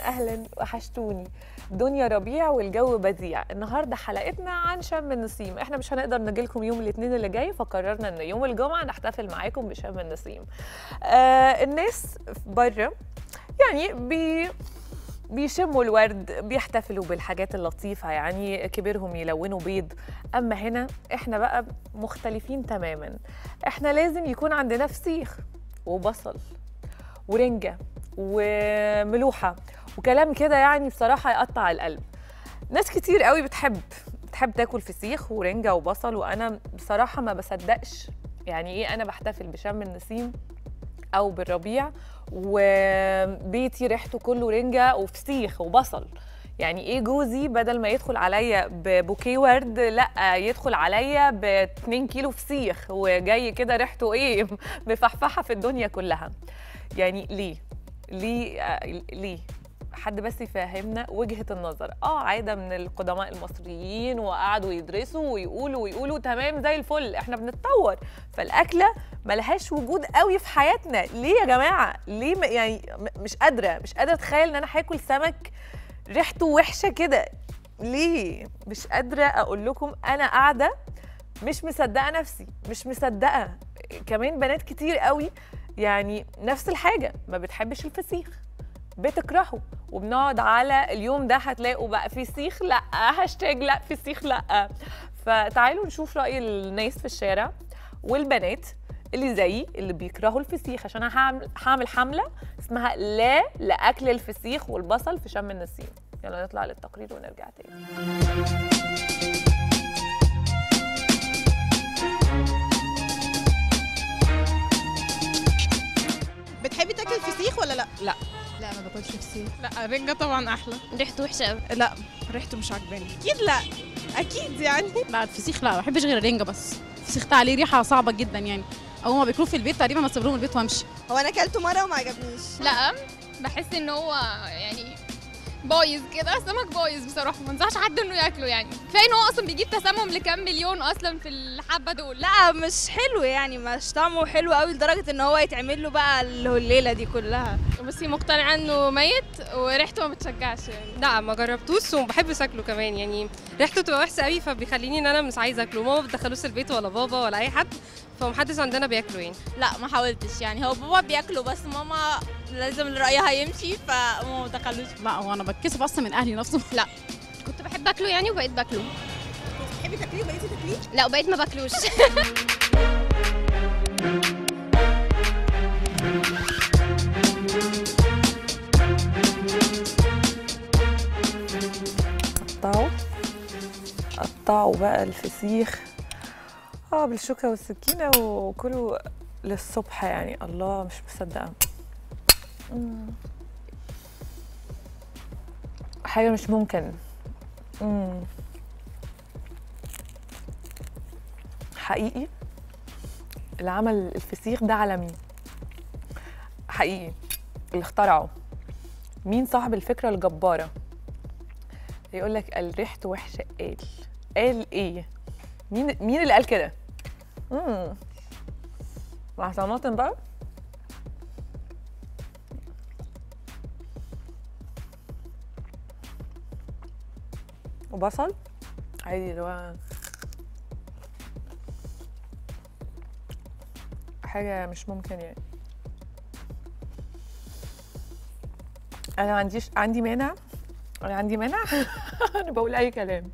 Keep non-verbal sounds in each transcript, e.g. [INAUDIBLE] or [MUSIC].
أهلا وحشتوني. دنيا ربيع والجو بديع النهارده حلقتنا عن شم النسيم. إحنا مش هنقدر نجي لكم يوم الاثنين اللي جاي فقررنا إن يوم الجمعة نحتفل معاكم بشم النسيم. آه الناس بره يعني بي بيشموا الورد بيحتفلوا بالحاجات اللطيفة يعني كبيرهم يلونوا بيض. أما هنا إحنا بقى مختلفين تماما. إحنا لازم يكون عندنا فسيخ وبصل ورنجة وملوحة وكلام كده يعني بصراحة يقطع القلب. ناس كتير قوي بتحب بتحب تاكل فسيخ ورنجة وبصل وأنا بصراحة ما بصدقش يعني إيه أنا بحتفل بشم النسيم أو بالربيع وبيتي ريحته كله رنجة وفسيخ وبصل. يعني إيه جوزي بدل ما يدخل عليا ببوكيه ورد لأ يدخل عليا ب 2 كيلو فسيخ وجاي كده ريحته إيه [LAUGHS] مفحفحة في الدنيا كلها. يعني ليه؟ ليه؟ آه ليه؟ حد بس يفهمنا وجهة النظر. آه عادة من القدماء المصريين وقعدوا يدرسوا ويقولوا ويقولوا تمام زي الفل إحنا بنتطور. فالأكلة ملهاش وجود قوي في حياتنا. ليه يا جماعة؟ ليه يعني مش قادرة مش قادرة أتخيل إن أنا هاكل سمك ريحته وحشة كده. ليه؟ مش قادرة أقول لكم أنا قاعدة مش مصدقة نفسي مش مصدقة. كمان بنات كتير قوي يعني نفس الحاجة ما بتحبش الفسيخ. بتكرهه وبنقعد على اليوم ده هتلاقوا بقى فسيخ لا هاشتاج لا فسيخ لا. فتعالوا نشوف رأي الناس في الشارع والبنات اللي زيي اللي بيكرهوا الفسيخ عشان أنا هعمل هعمل حملة اسمها لا لأكل الفسيخ والبصل في شم النسيم. يلا نطلع للتقرير ونرجع تاني. بتحبي تاكلي الفسيخ ولا لا؟ لا. ما باكلش فسيخ لا الرنجة طبعا أحلى. ريحته وحشة قوي لا ريحته مش عاجباني. أكيد لا. أكيد يعني. لا الفسيخ لا ما بحبش غير الرنجة بس. الفسيخ ده عليه ريحة صعبة جدا يعني. أول ما بياكلوه في البيت تقريبا بسيب لهم البيت وأمشي. هو أنا أكلته مرة وما عجبنيش. لا بحس إن هو يعني بايظ كده. سمك بايظ بصراحة ما انصحش حد انه ياكله يعني. كفاية إن هو أصلا بيجيب تسمم لكام مليون أصلا في الحبة دول. لا مش حلو يعني مش طعمه حلو قوي لدرجة إن هو يتعمل له بقى الليلة دي كلها. بصي مقتنعة إنه ميت وريحته ما بتشجعش يعني. لا ما جربتوش وما بحبش أكله كمان يعني. ريحته تبقى وحشة قوي فبيخليني إن أنا مش عايزة أكله. ماما ما بتدخلوش البيت ولا بابا ولا أي حد. فمحدش عندنا بياكله يعني. لا ما حاولتش يعني. هو بابا بياكله بس ماما لازم رأيها يمشي فماما ما لا هو أنا بتكسف أصلا من أهلي نفسهم. لا. كنت بحب أكله يعني وبقيت باكله. بتحبي تاكليه؟ بقيتي تاكليه؟ لا وبقيت ما باكلوش. [LAUGHS] قطعوا قطعوا بقى الفسيخ. آه بالشوكة والسكينة وكلوا للصبح يعني. الله مش مصدقة. مم. حاجة مش ممكن. مم. حقيقي اللي عمل الفسيخ ده عالمي. حقيقي اللي اخترعه. مين صاحب الفكرة الجبارة؟ يقول لك قال ريحته وحشة. قال. قال إيه؟ مين مين اللي قال كده؟ امم مع طماطم بقى وبصل عادي اللي هو حاجة مش ممكن يعني أنا ما عنديش عندي مانع أنا عندي مانع أنا بقول اي كلام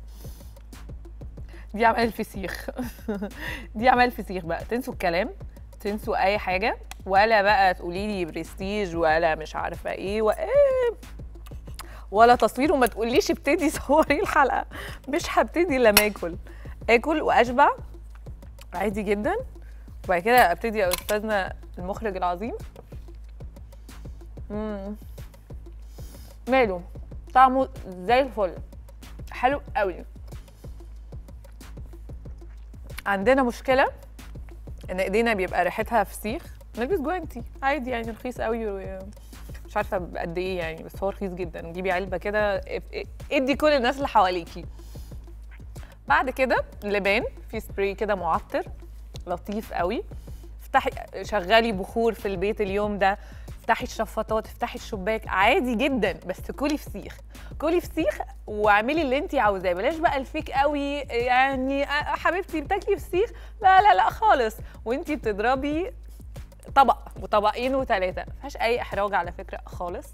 دي عمل الفسيخ [LAUGHS] دي عمل الفسيخ بقى. تنسوا الكلام؟ تنسوا أي حاجة؟ ولا بقى تقولي لي برستيج ولا مش عارفة إيه وايه ولا تصوير وما تقوليش ابتدي [LAUGHS] صوري الحلقة. مش هبتدي إلا ما آكل. آكل وأشبع. عادي جدا. وبعد كده أبتدي يا أستاذنا المخرج العظيم. مم. ماله؟ طعمه زي الفل. حلو قوي. عندنا مشكلة إن إيدينا بيبقى ريحتها فسيخ نلبس جوانتي عادي يعني رخيص قوي. مش عارفة بقد إيه يعني بس هو رخيص جدا. جيبي علبة كده إدي كل الناس اللي حواليكي. بعد كده لبان في سبراي كده معطر لطيف قوي افتحي شغلي بخور في البيت اليوم ده. افتحي الشفاطات افتحي الشباك عادي جدا بس كلي فسيخ. كلي فسيخ واعملي اللي انت عاوزاه. بلاش بقى الفيك قوي يعني حبيبتي بتاكلي فسيخ؟ لا لا لا خالص. وانت بتضربي طبق وطبقين وثلاثه ما أي إحراج على فكرة خالص.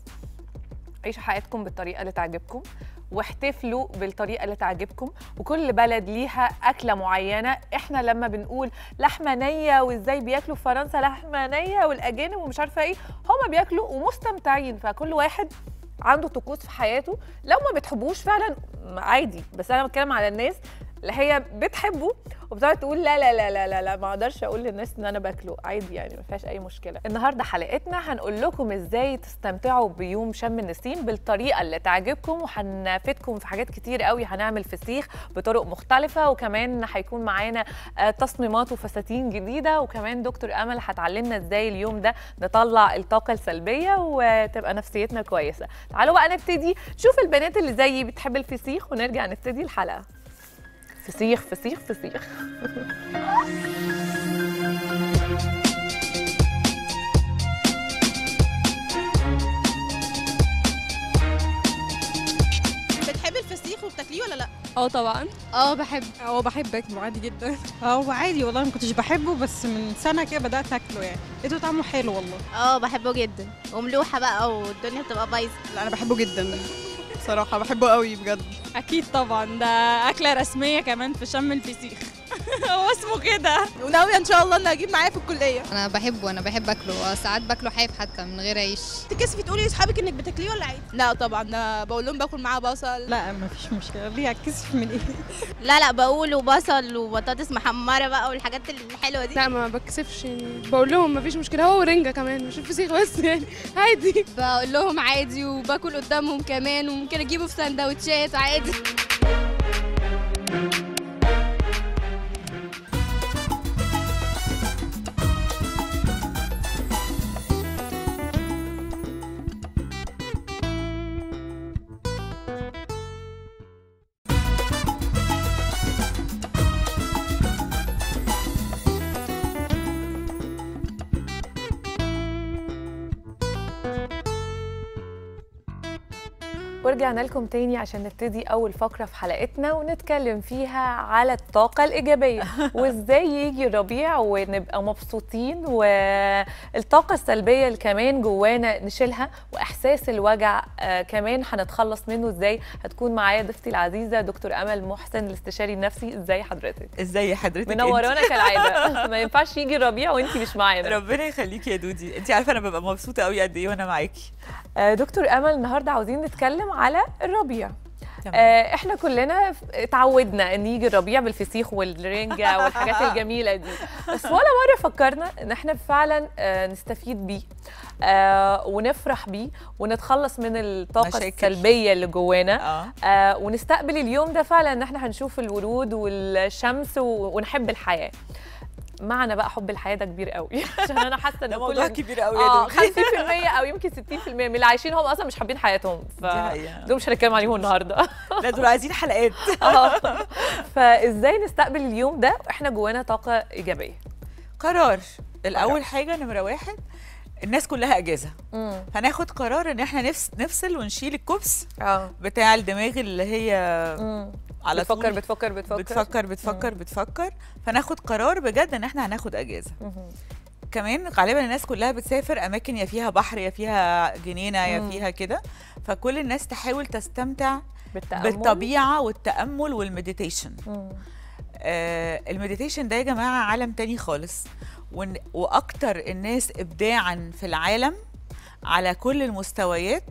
عيشوا حياتكم بالطريقة اللي تعجبكم. واحتفلوا بالطريقة اللي تعجبكم. وكل بلد ليها أكلة معينة. إحنا لما بنقول لحمه نيه وإزاي بياكلوا في فرنسا لحمه نيه والأجانب ومش عارفة إيه هما بياكلوا ومستمتعين. فكل واحد عنده طقوس في حياته. لو ما بتحبوش فعلا عادي. بس أنا بتكلم على الناس اللي هي بتحبه وبتقعد تقول لا لا لا لا لا, لا ما أقدرش أقول للناس إن أنا باكله. عادي يعني ما فيهاش أي مشكلة. النهارده حلقتنا هنقول لكم إزاي تستمتعوا بيوم شم النسيم بالطريقة اللي تعجبكم وهنفيدكم في حاجات كتير قوي هنعمل فسيخ بطرق مختلفة وكمان هيكون معانا آه، تصميمات وفساتين جديدة وكمان دكتور أمل هتعلمنا إزاي اليوم ده نطلع الطاقة السلبية وتبقى نفسيتنا كويسة. تعالوا بقى نبتدي. نشوف البنات اللي زيي بتحب الفسيخ ونرجع نبتدي الحلقة. فسيخ فسيخ فسيخ. بتحبي الفسيخ وبتاكليه ولا لا؟ آه طبعا. آه بحب. آه بحب اكله عادي جدا. [LAUGHS] هو عادي والله ما كنتش بحبه بس من سنة كده بدأت أكله يعني. لقيته طعمه حلو والله. آه بحبه جدا. وملوحة بقى والدنيا بتبقى بايظة. لا أنا بحبه جدا. بصراحة بحبه قوي بجد. أكيد طبعا ده أكلة رسمية كمان في شم الفسيخ. [LAUGHS] هو اسمه كده. وناوية إن شاء الله ان أجيب معايا في الكلية. أنا بحبه أنا بحب أكله ساعات باكله حاف حتى من غير عيش. تكسفي تقولي لأصحابك إنك بتاكليه ولا عادي؟ لا طبعا ده بقول لهم باكل معاه بصل. لا ما فيش مشكلة ليه هتكسف من إيه؟ [LAUGHS] لا لا بقول وبصل وبطاطس محمرة بقى والحاجات الحلوة دي. لا ما بكسفش يعني بقول لهم مفيش مشكلة هو ورنجة كمان مش الفسيخ بس يعني عادي. بقول لهم عادي وباكل قدامهم كمان وممكن أجيبه في سندوتشات عادي. ورجعنا لكم تاني عشان نبتدي أول فقرة في حلقتنا ونتكلم فيها على الطاقة الإيجابية. [LAUGHS] وإزاي يجي الربيع ونبقى مبسوطين والطاقة السلبية اللي كمان جوانا نشيلها وإحساس الوجع آه كمان هنتخلص منه. إزاي؟ هتكون معايا ضيفتي العزيزة دكتور أمل محسن الاستشاري النفسي. إزاي حضرتك؟ إزاي حضرتك؟ منورانا كالعادة. [LAUGHS] ما ينفعش يجي الربيع وأنتي مش معانا. ربنا يخليكي يا دودي. انت عارفة أنا ببقى مبسوطة قوي قد إيه وأنا معاكي. دكتور أمل النهارده عاوزين نتكلم على الربيع. تمام. آه، إحنا كلنا اتعودنا إن يجي الربيع بالفسيخ والرنجة [LAUGHS] والحاجات الجميلة دي. بس ولا مرة فكرنا إن إحنا فعلا آه، نستفيد بيه آه، ونفرح بيه ونتخلص من الطاقة مشاكل. السلبية اللي جوانا. آه. آه، ونستقبل اليوم ده فعلا إن إحنا هنشوف الورود والشمس ونحب الحياة. معنى بقى حب الحياة ده كبير قوي. [LAUGHS] عشان أنا حاسة إن كل موضوع كبير قوي آه دودي. 50% أو يمكن 60% من اللي عايشين هم أصلا مش حابين حياتهم. ف. دول مش هنتكلم عليهم النهارده. لا دول عايزين حلقات. [LAUGHS] آه. فإزاي نستقبل اليوم ده وإحنا جوانا طاقة إيجابية؟ قرار. الأول حاجة نمرة واحد الناس كلها اجازه امم هناخد قرار إن إحنا نفس نفصل ونشيل الكبس آه. بتاع الدماغ اللي هي امم على بتفكر طول. بتفكر بتفكر بتفكر. بتفكر بتفكر فناخد قرار بجد إن إحنا هناخد اجازه مهم. كمان غالبا الناس كلها بتسافر أماكن يا فيها بحر يا فيها جنينة يا مم. فيها كده. فكل الناس تحاول تستمتع بالتأمل. بالطبيعة والتأمل وال meditation مم. آه ال meditation ده يا جماعة عالم تاني خالص. وأكتر الناس ابداعا في العالم على كل المستويات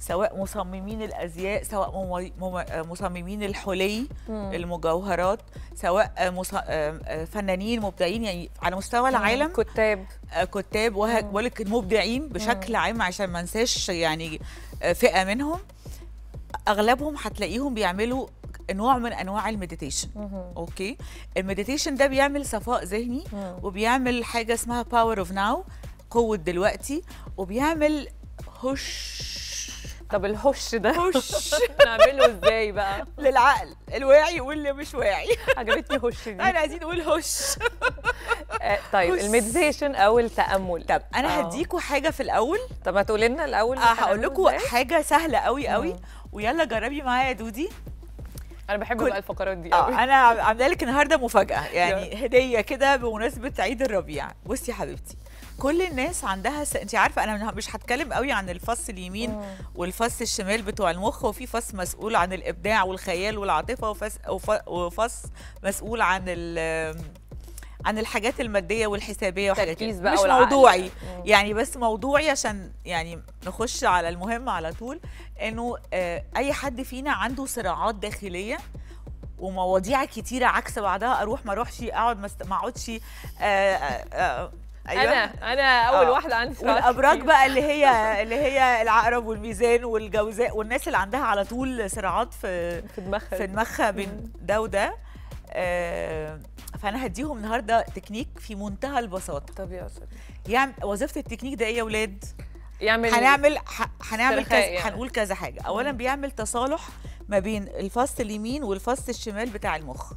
سواء مصممين الأزياء سواء مم- مم- مصممين الحلي مم. المجوهرات سواء مص- فنانين مبدعين يعني على مستوى العالم. كتاب. آه، كتاب لك المبدعين بشكل عام عشان ما انساش يعني آه، فئة منهم. أغلبهم هتلاقيهم بيعملوا نوع من أنواع ال meditation. Okay؟ ال meditation ده بيعمل صفاء ذهني. وبيعمل حاجة اسمها power of now قوة دلوقتي وبيعمل hush طب ال hush ده؟ hush [LAUGHS] نعمله إزاي بقى؟ للعقل الواعي واللي مش واعي. عجبتني هش دي. إحنا عايزين نقول هش [LAUGHS] آه، طيب. المديتيشن أو التأمل. طب أنا آه. هديكوا حاجة في الأول. طب ما تقولي لنا الأول. آه هقول لكم؟ حاجة سهلة قوي قوي. ويلا جربي معايا يا دودي. أنا بحب كل- بقى الفقرات دي قوي آه أنا عامله لك النهارده مفاجأة يعني هدية كده بمناسبة عيد الربيع. بصي يا حبيبتي كل الناس عندها س... انت عارفة أنا مش هتكلم قوي عن الفص اليمين والفص الشمال بتوع المخ وفي فص مسؤول عن الإبداع والخيال والعاطفة وفص وف- وفص مسؤول عن ال عن الحاجات المادية والحسابية وحاجات. بقى مش والعقل. موضوعي مم. يعني بس موضوعي عشان يعني نخش على المهم على طول إنه آه، أي حد فينا عنده صراعات داخلية ومواضيع كتيرة عكس بعضها أروح ما أروحش أقعد ما أقعدش آه، آه، آه، أنا أنا أول آه. واحدة عندي والأبراج. بقى اللي هي [LAUGHS] اللي هي العقرب والميزان والجوزاء والناس اللي عندها على طول صراعات في في دماغها في دماغها بين ده وده آه، فانا هديهم النهارده تكنيك في منتهى البساطة. طب يا أستاذ. يعني وظيفة التكنيك ده إيه يا ولاد؟ يعمل هنعمل ح- هنعمل استرخاء كذا يعني. هنقول كذا حاجة. اولا بيعمل تصالح ما بين الفص اليمين والفص الشمال بتاع المخ.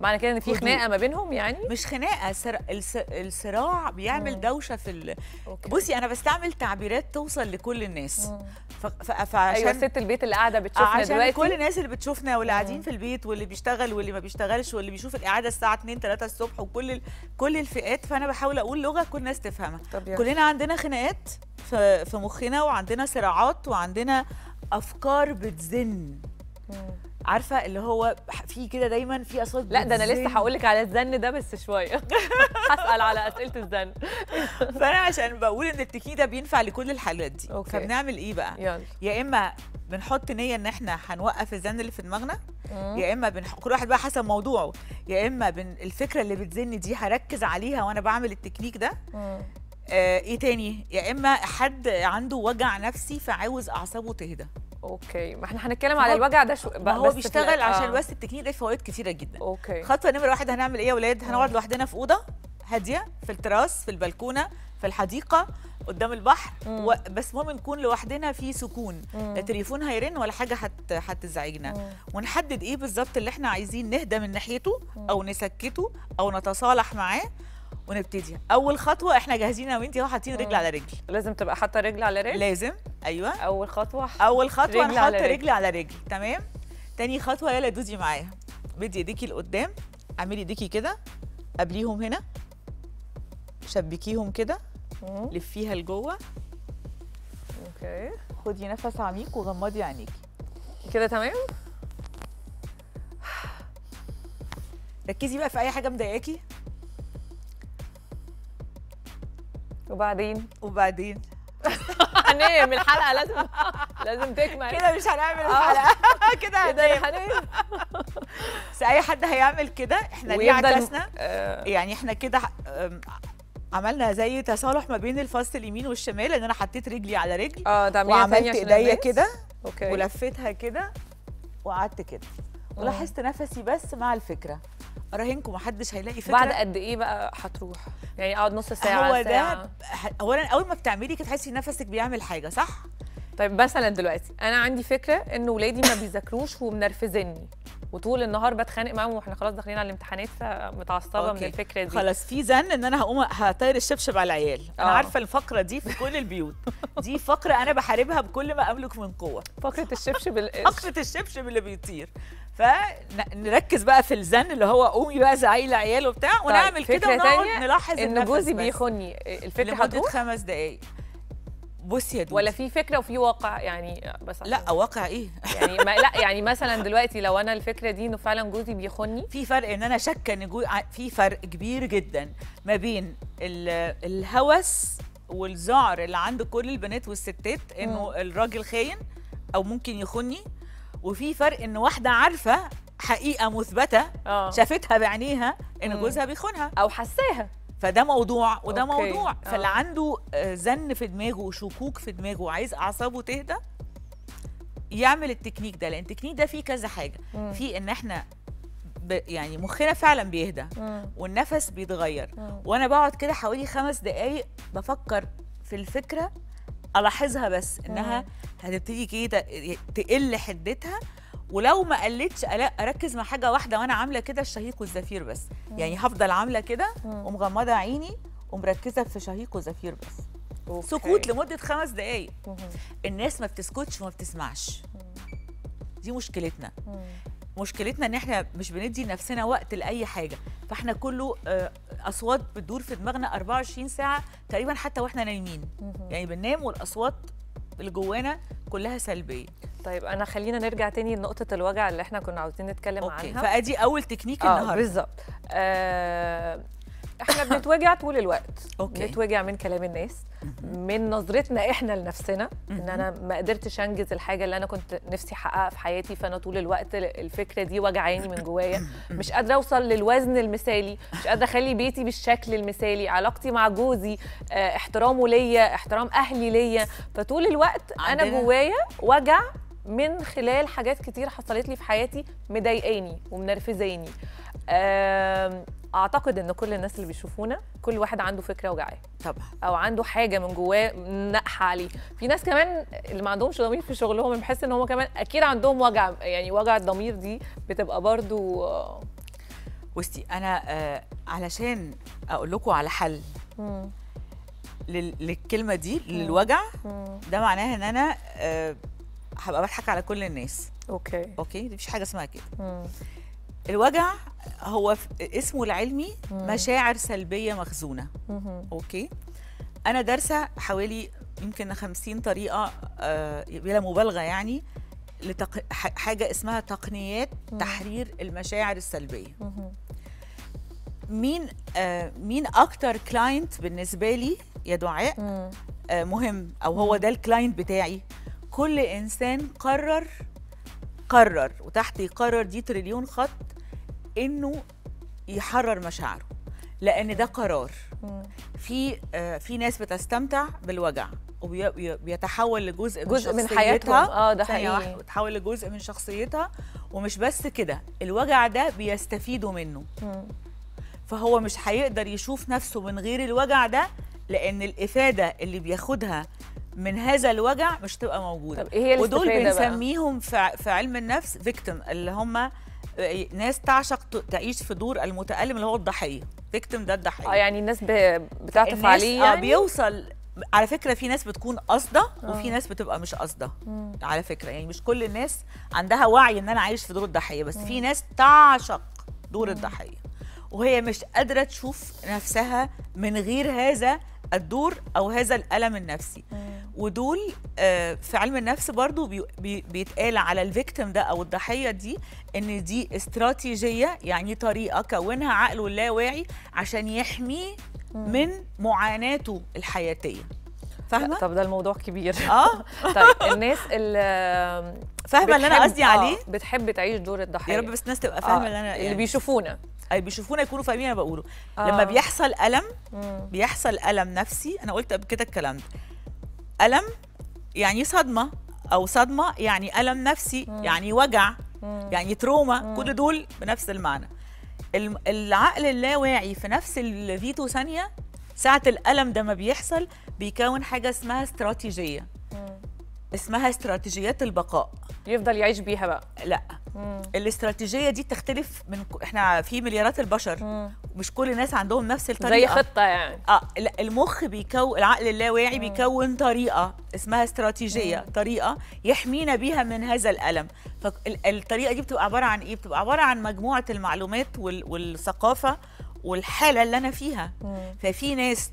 معنى كده إن في. خناقة ما بينهم يعني مش خناقة سر... الس... الصراع بيعمل مم. دوشة في ال... okay. بصي أنا بستعمل تعبيرات توصل لكل الناس مم. ف... ف... فعشان أيوه ست البيت اللي قاعدة بتشوفنا عشان دلوقتي كل الناس اللي بتشوفنا واللي. قاعدين في البيت واللي بيشتغل واللي ما بيشتغلش واللي بيشوف الإعادة الساعة 2 3 الصبح وكل ال... كل الفئات فأنا بحاول أقول لغة كل الناس تفهمها. كلنا عندنا خناقات في في مخنا وعندنا صراعات وعندنا أفكار بتزن مم. عارفة اللي هو في كده دايما في أصوات لا ده أنا لسه. هقول لك على الزن ده بس شوية [LAUGHS] هسأل على أسئلة الزن [LAUGHS] فأنا عشان بقول إن التكنيك ده بينفع لكل الحالات دي okay. فبنعمل إيه بقى يلا يا إما بنحط نية إن إحنا هنوقف الزن اللي في دماغنا. يا إما بنح... كل واحد بقى حسب موضوعه يا إما بن... الفكرة اللي بتزن دي هركز عليها وأنا بعمل التكنيك ده مم. آه إيه تاني يا إما حد عنده وجع نفسي فعاوز أعصابه تهدى okay ما إحنا هنتكلم على الوجع ده شو ما هو بيشتغل ال- عشان آه. بس التكنيك ده فوائد كتيرة جدا okay خطوة نمرة واحد هنعمل إيه يا ولاد هنقعد لوحدنا في أوضة هادية في التراس في البلكونة في الحديقة قدام البحر مم. و... بس المهم نكون لوحدنا في سكون مم. لا تليفون هيرن ولا حاجة هت... هتزعجنا مم. ونحدد إيه بالظبط اللي إحنا عايزين نهدى من ناحيته أو نسكته أو نتصالح معاه ونبتدي. أول خطوة إحنا جاهزين أنا وانتي أهو حاطين رجل مم. على رجل. لازم تبقى حاطة رجل على رجل؟ لازم. أيوه. أول خطوة أول خطوة رجل نحط على رجل. رجل على رجل. تمام؟ تاني خطوة يلا دوزي معايا. بدي إيديكي لقدام. اعملي إيديكي كده. قبليهم هنا. شبكيهم كده. لفيها لجوه. أوكي. خدي نفس عميق وغمضي عينيكي. كده تمام؟ ركزي بقى في أي حاجة مضايقاكي. وبعدين؟ وبعدين. [LAUGHS] هننام الحلقة لازم لازم تكمل. كده مش هنعمل آه. الحلقة. [LAUGHS] كده هننام. بس أي حد هيعمل كده إحنا ليه عكسنا؟ آه، يعني إحنا كده عملنا زي تصالح ما بين الفص اليمين والشمال إن أنا حطيت رجلي على رجل آه وعملت إيديا؟ كده أوكي. ولفيتها كده وقعدت كده. ولاحظت نفسي بس مع الفكرة. أراهنكم محدش هيلاقي فكرة؟ بعد قد إيه بقى هتروح؟ يعني أقعد نص ساعة هو ساعة. ده اولا أول ما بتعملي كده تحسي نفسك بيعمل حاجة صح؟ طيب مثلا دلوقتي أنا عندي فكرة إن ولادي ما بيذاكروش ومنرفزني. وطول النهار بتخانق معاهم وإحنا خلاص داخلين على الامتحانات فمتعصبة من. الفكرة دي. خلاص في زن إن أنا هقوم هطير الشبشب على العيال. أنا آه. عارفة الفقرة دي في كل البيوت. دي فقرة أنا بحاربها بكل ما أملك من قوة. فقرة الشبشب ال- فقرة الشبشب اللي بيطير. فنركز بقى في الزن اللي هو قومي بقى زعقي العيال وبتاع ونعمل كده ونقعد نلاحظ إن جوزي بس. بيخوني الفكرة هتروح؟ خمس دقائق بصي يا ولا في فكرة وفي واقع يعني بس لا واقع إيه؟ [LAUGHS] يعني ما لا يعني مثلا دلوقتي لو أنا الفكرة دي إنه فعلا جوزي بيخوني في فرق إن أنا شاكة إن جو... ع- في فرق كبير جدا ما بين ال... الهوس والذعر اللي عند كل البنات والستات إنه الراجل خاين أو ممكن يخوني وفي فرق إن واحدة عارفة حقيقة مثبتة آه. شافتها بعينيها إن. جوزها بيخونها. أو حساها. فده موضوع وده okay. موضوع آه. فاللي عنده آه، زن في دماغه وشكوك في دماغه وعايز أعصابه تهدى يعمل التكنيك ده لأن التكنيك ده فيه كذا حاجة. في إن إحنا ب يعني مخنا فعلا بيهدى. والنفس بيتغير مم. وأنا بقعد كده حوالي خمس دقايق بفكر في الفكرة ألاحظها بس إنها هتبتدي كده تقل حدتها ولو ما قلتش أركز مع حاجة واحدة وأنا عاملة كده الشهيق والزفير بس. يعني هفضل عاملة كده ومغمضه عيني ومركزة في شهيق وزفير بس. okay. سكوت لمدة خمس دقائق مهم. الناس ما بتسكتش وما بتسمعش. دي مشكلتنا. مم. مشكلتنا إن إحنا مش بندي نفسنا وقت لأي حاجة. فإحنا كله آه، أصوات بتدور في دماغنا 24 ساعة تقريبا حتى وإحنا نايمين. يعني بننام والأصوات اللي جوانا كلها سلبية. طيب أنا خلينا نرجع تاني لنقطة الوجع اللي إحنا كنا عاوزين نتكلم okay عنها. فأدي أول تكنيك آه النهارده. بالظبط. آه إحنا بنتوجع طول الوقت. okay. بنتوجع من كلام الناس من نظرتنا إحنا لنفسنا إن أنا ما قدرتش أنجز الحاجة اللي أنا كنت نفسي أحققها في حياتي فأنا طول الوقت الفكرة دي وجعاني من جوايا. مش قادرة أوصل للوزن المثالي مش قادرة أخلي بيتي بالشكل المثالي علاقتي مع جوزي آه، احترامه ليا احترام أهلي ليا. فطول الوقت أنا جوايا وجع من خلال حاجات كتير حصلت لي في حياتي مضايقاني ومنرفزاني. أعتقد إن كل الناس اللي بيشوفونا كل واحد عنده فكرة وجعاه طبعا. أو عنده حاجة من جواه نقحه عليه. في ناس كمان اللي ما عندهمش ضمير في شغلهم بحس إن هم كمان أكيد عندهم وجع يعني وجع الضمير دي بتبقى برضو آه، بصي أنا آه علشان أقول لكم على حل مم، للكلمة دي للوجع مم. ده معناها إن أنا آه هبقى بضحك على كل الناس. okay. Okay؟ مفيش حاجة اسمها كده. مم، الوجع هو اسمه العلمي مم. مشاعر سلبية مخزونة. مهم، okay؟ أنا دارسة حوالي يمكن 50 طريقة آه بلا مبالغة يعني لتق... حاجة اسمها تقنيات مم. تحرير المشاعر السلبية. مهم. مين آه مين أكتر كلاينت بالنسبة لي يا دعاء؟ مم، آه مهم. أو هو ده الكلاينت بتاعي. كل إنسان قرر قرر وتحت يقرر دي تريليون خط إنه يحرر مشاعره لأن ده قرار. في آه في ناس بتستمتع بالوجع وبيتحول لجزء من جزء من شخصيتها. حياتهم. آه ده حقيقي. بتحول لجزء من شخصيتها. ومش بس كده الوجع ده بيستفيدوا منه. مم. فهو مش هيقدر يشوف نفسه من غير الوجع ده لأن الإفادة اللي بياخدها من هذا الوجع مش تبقى موجودة. طب إيه هي ودول؟ بنسميهم في علم النفس فيكتيم اللي هم ناس تعشق تعيش في دور المتألم اللي هو الضحية. victim ده الضحية. آه يعني الناس بتعطف عليه آه يعني؟ بيوصل على فكرة في ناس بتكون قاصدة وفي آه. ناس بتبقى مش قاصدة. مم. على فكرة يعني مش كل الناس عندها وعي إن أنا عايش في دور الضحية بس في ناس تعشق دور الضحية. وهي مش قادرة تشوف نفسها من غير هذا الدور أو هذا الألم النفسي. ودول آه، في علم النفس برضو بي- بي- بيتقال على ال victim ده أو الضحية دي إن دي استراتيجية يعني طريقة كونها عقله اللاواعي عشان يحميه من معاناته الحياتية. فاهمة؟ طب ده الموضوع كبير. آه. [LAUGHS] طيب الناس اللي فاهمة اللي أنا قصدي عليه؟ آه، بتحب تعيش دور الضحية. يا رب بس الناس تبقى فاهمة آه، اللي أنا اللي يعني. بيشوفونا. أي بيشوفونا يكونوا فاهمين أنا بقوله آه. لما بيحصل ألم مم. بيحصل ألم نفسي أنا قلت قبل كده الكلام ده ألم يعني صدمة أو صدمة يعني ألم نفسي يعني وجع مم. يعني تروما كل دول بنفس المعنى الم- العقل اللاواعي في نفس الفيتو ثانية ساعة الألم ده ما بيحصل بيكون حاجة اسمها استراتيجية مم. اسمها استراتيجيات البقاء. يفضل يعيش بيها بقى. لا. مم. الاستراتيجية دي تختلف من إحنا في مليارات البشر. مم. مش كل الناس عندهم نفس زي الطريقة. خطة يعني. آه لا، المخ بيكون العقل اللاواعي بيكون طريقة اسمها استراتيجية. طريقة يحمينا بيها من هذا الألم. فالطريقة دي بتبقى عبارة عن إيه؟ بتبقى عبارة عن مجموعة المعلومات وال- والثقافة والحالة اللي أنا فيها. مم. ففي ناس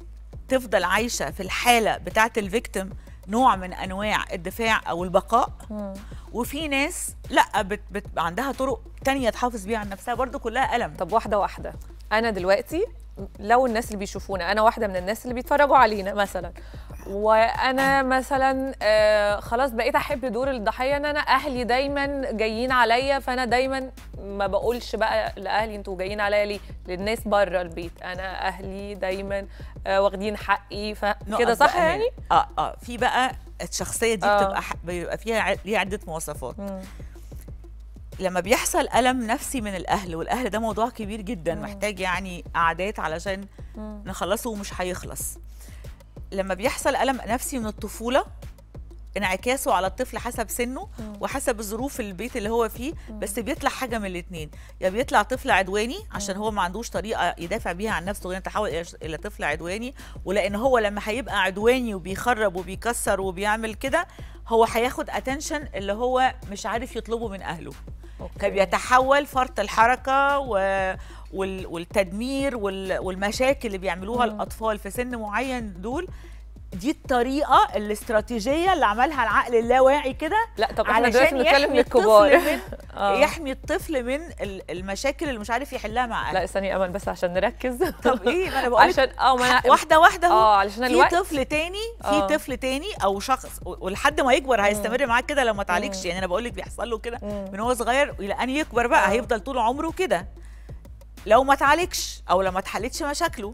تفضل عايشة في الحالة بتاعة الفيكتيم نوع من أنواع الدفاع أو البقاء. مم. وفي ناس لا بت بت عندها طرق تانية تحافظ بيها على نفسها برضو كلها ألم. طب واحدة واحدة. أنا دلوقتي لو الناس اللي بيشوفونا أنا واحدة من الناس اللي بيتفرجوا علينا مثلا وأنا مثلا آه خلاص بقيت أحب دور الضحية إن أنا أهلي دايما جايين عليا فأنا دايما ما بقولش بقى لأهلي أنتوا جايين عليا ليه للناس بره البيت أنا أهلي دايما آه واخدين حقي فكده صح. يعني آه آه في بقى الشخصية دي آه. بتبقى بيبقى فيها ليها عدة مواصفات مم. لما بيحصل ألم نفسي من الأهل والأهل ده موضوع كبير جدا محتاج يعني قعدات علشان مم. نخلصه ومش هيخلص لما بيحصل ألم نفسي من الطفولة انعكاسه على الطفل حسب سنه وحسب ظروف البيت اللي هو فيه بس بيطلع حاجة من الاثنين يا بيطلع طفل عدواني عشان هو ما عندوش طريقة يدافع بيها عن نفسه غير يتحول إلى- إلى طفل عدواني ولأن هو لما هيبقى عدواني وبيخرب وبيكسر وبيعمل كده هو هياخد اتنشن اللي هو مش عارف يطلبه من أهله. فبيتحول فرط الحركة و... وال... والتدمير وال... والمشاكل اللي بيعملوها الأطفال في سن معين دول دي الطريقة الاستراتيجية اللي عملها العقل اللاواعي كده لا طب إحنا دلوقتي بنتكلم للكبار. [LAUGHS] آه. يحمي الطفل من ال- المشاكل اللي مش عارف يحلها مع لا أهله. استني يا أمل بس عشان نركز. [LAUGHS] طب إيه؟ ما أنا بقول عشان آه ما أنا واحدة واحدة آه علشان في الوقت. طفل تاني في آه. طفل تاني أو شخص ولحد ما يكبر هيستمر معاك كده لو ما تعالجش. يعني أنا بقول لك بيحصل له كده من هو صغير إلى أن يكبر بقى آه. هيفضل طول عمره كده. لو ما تعالجش أو لما اتحلتش مشاكله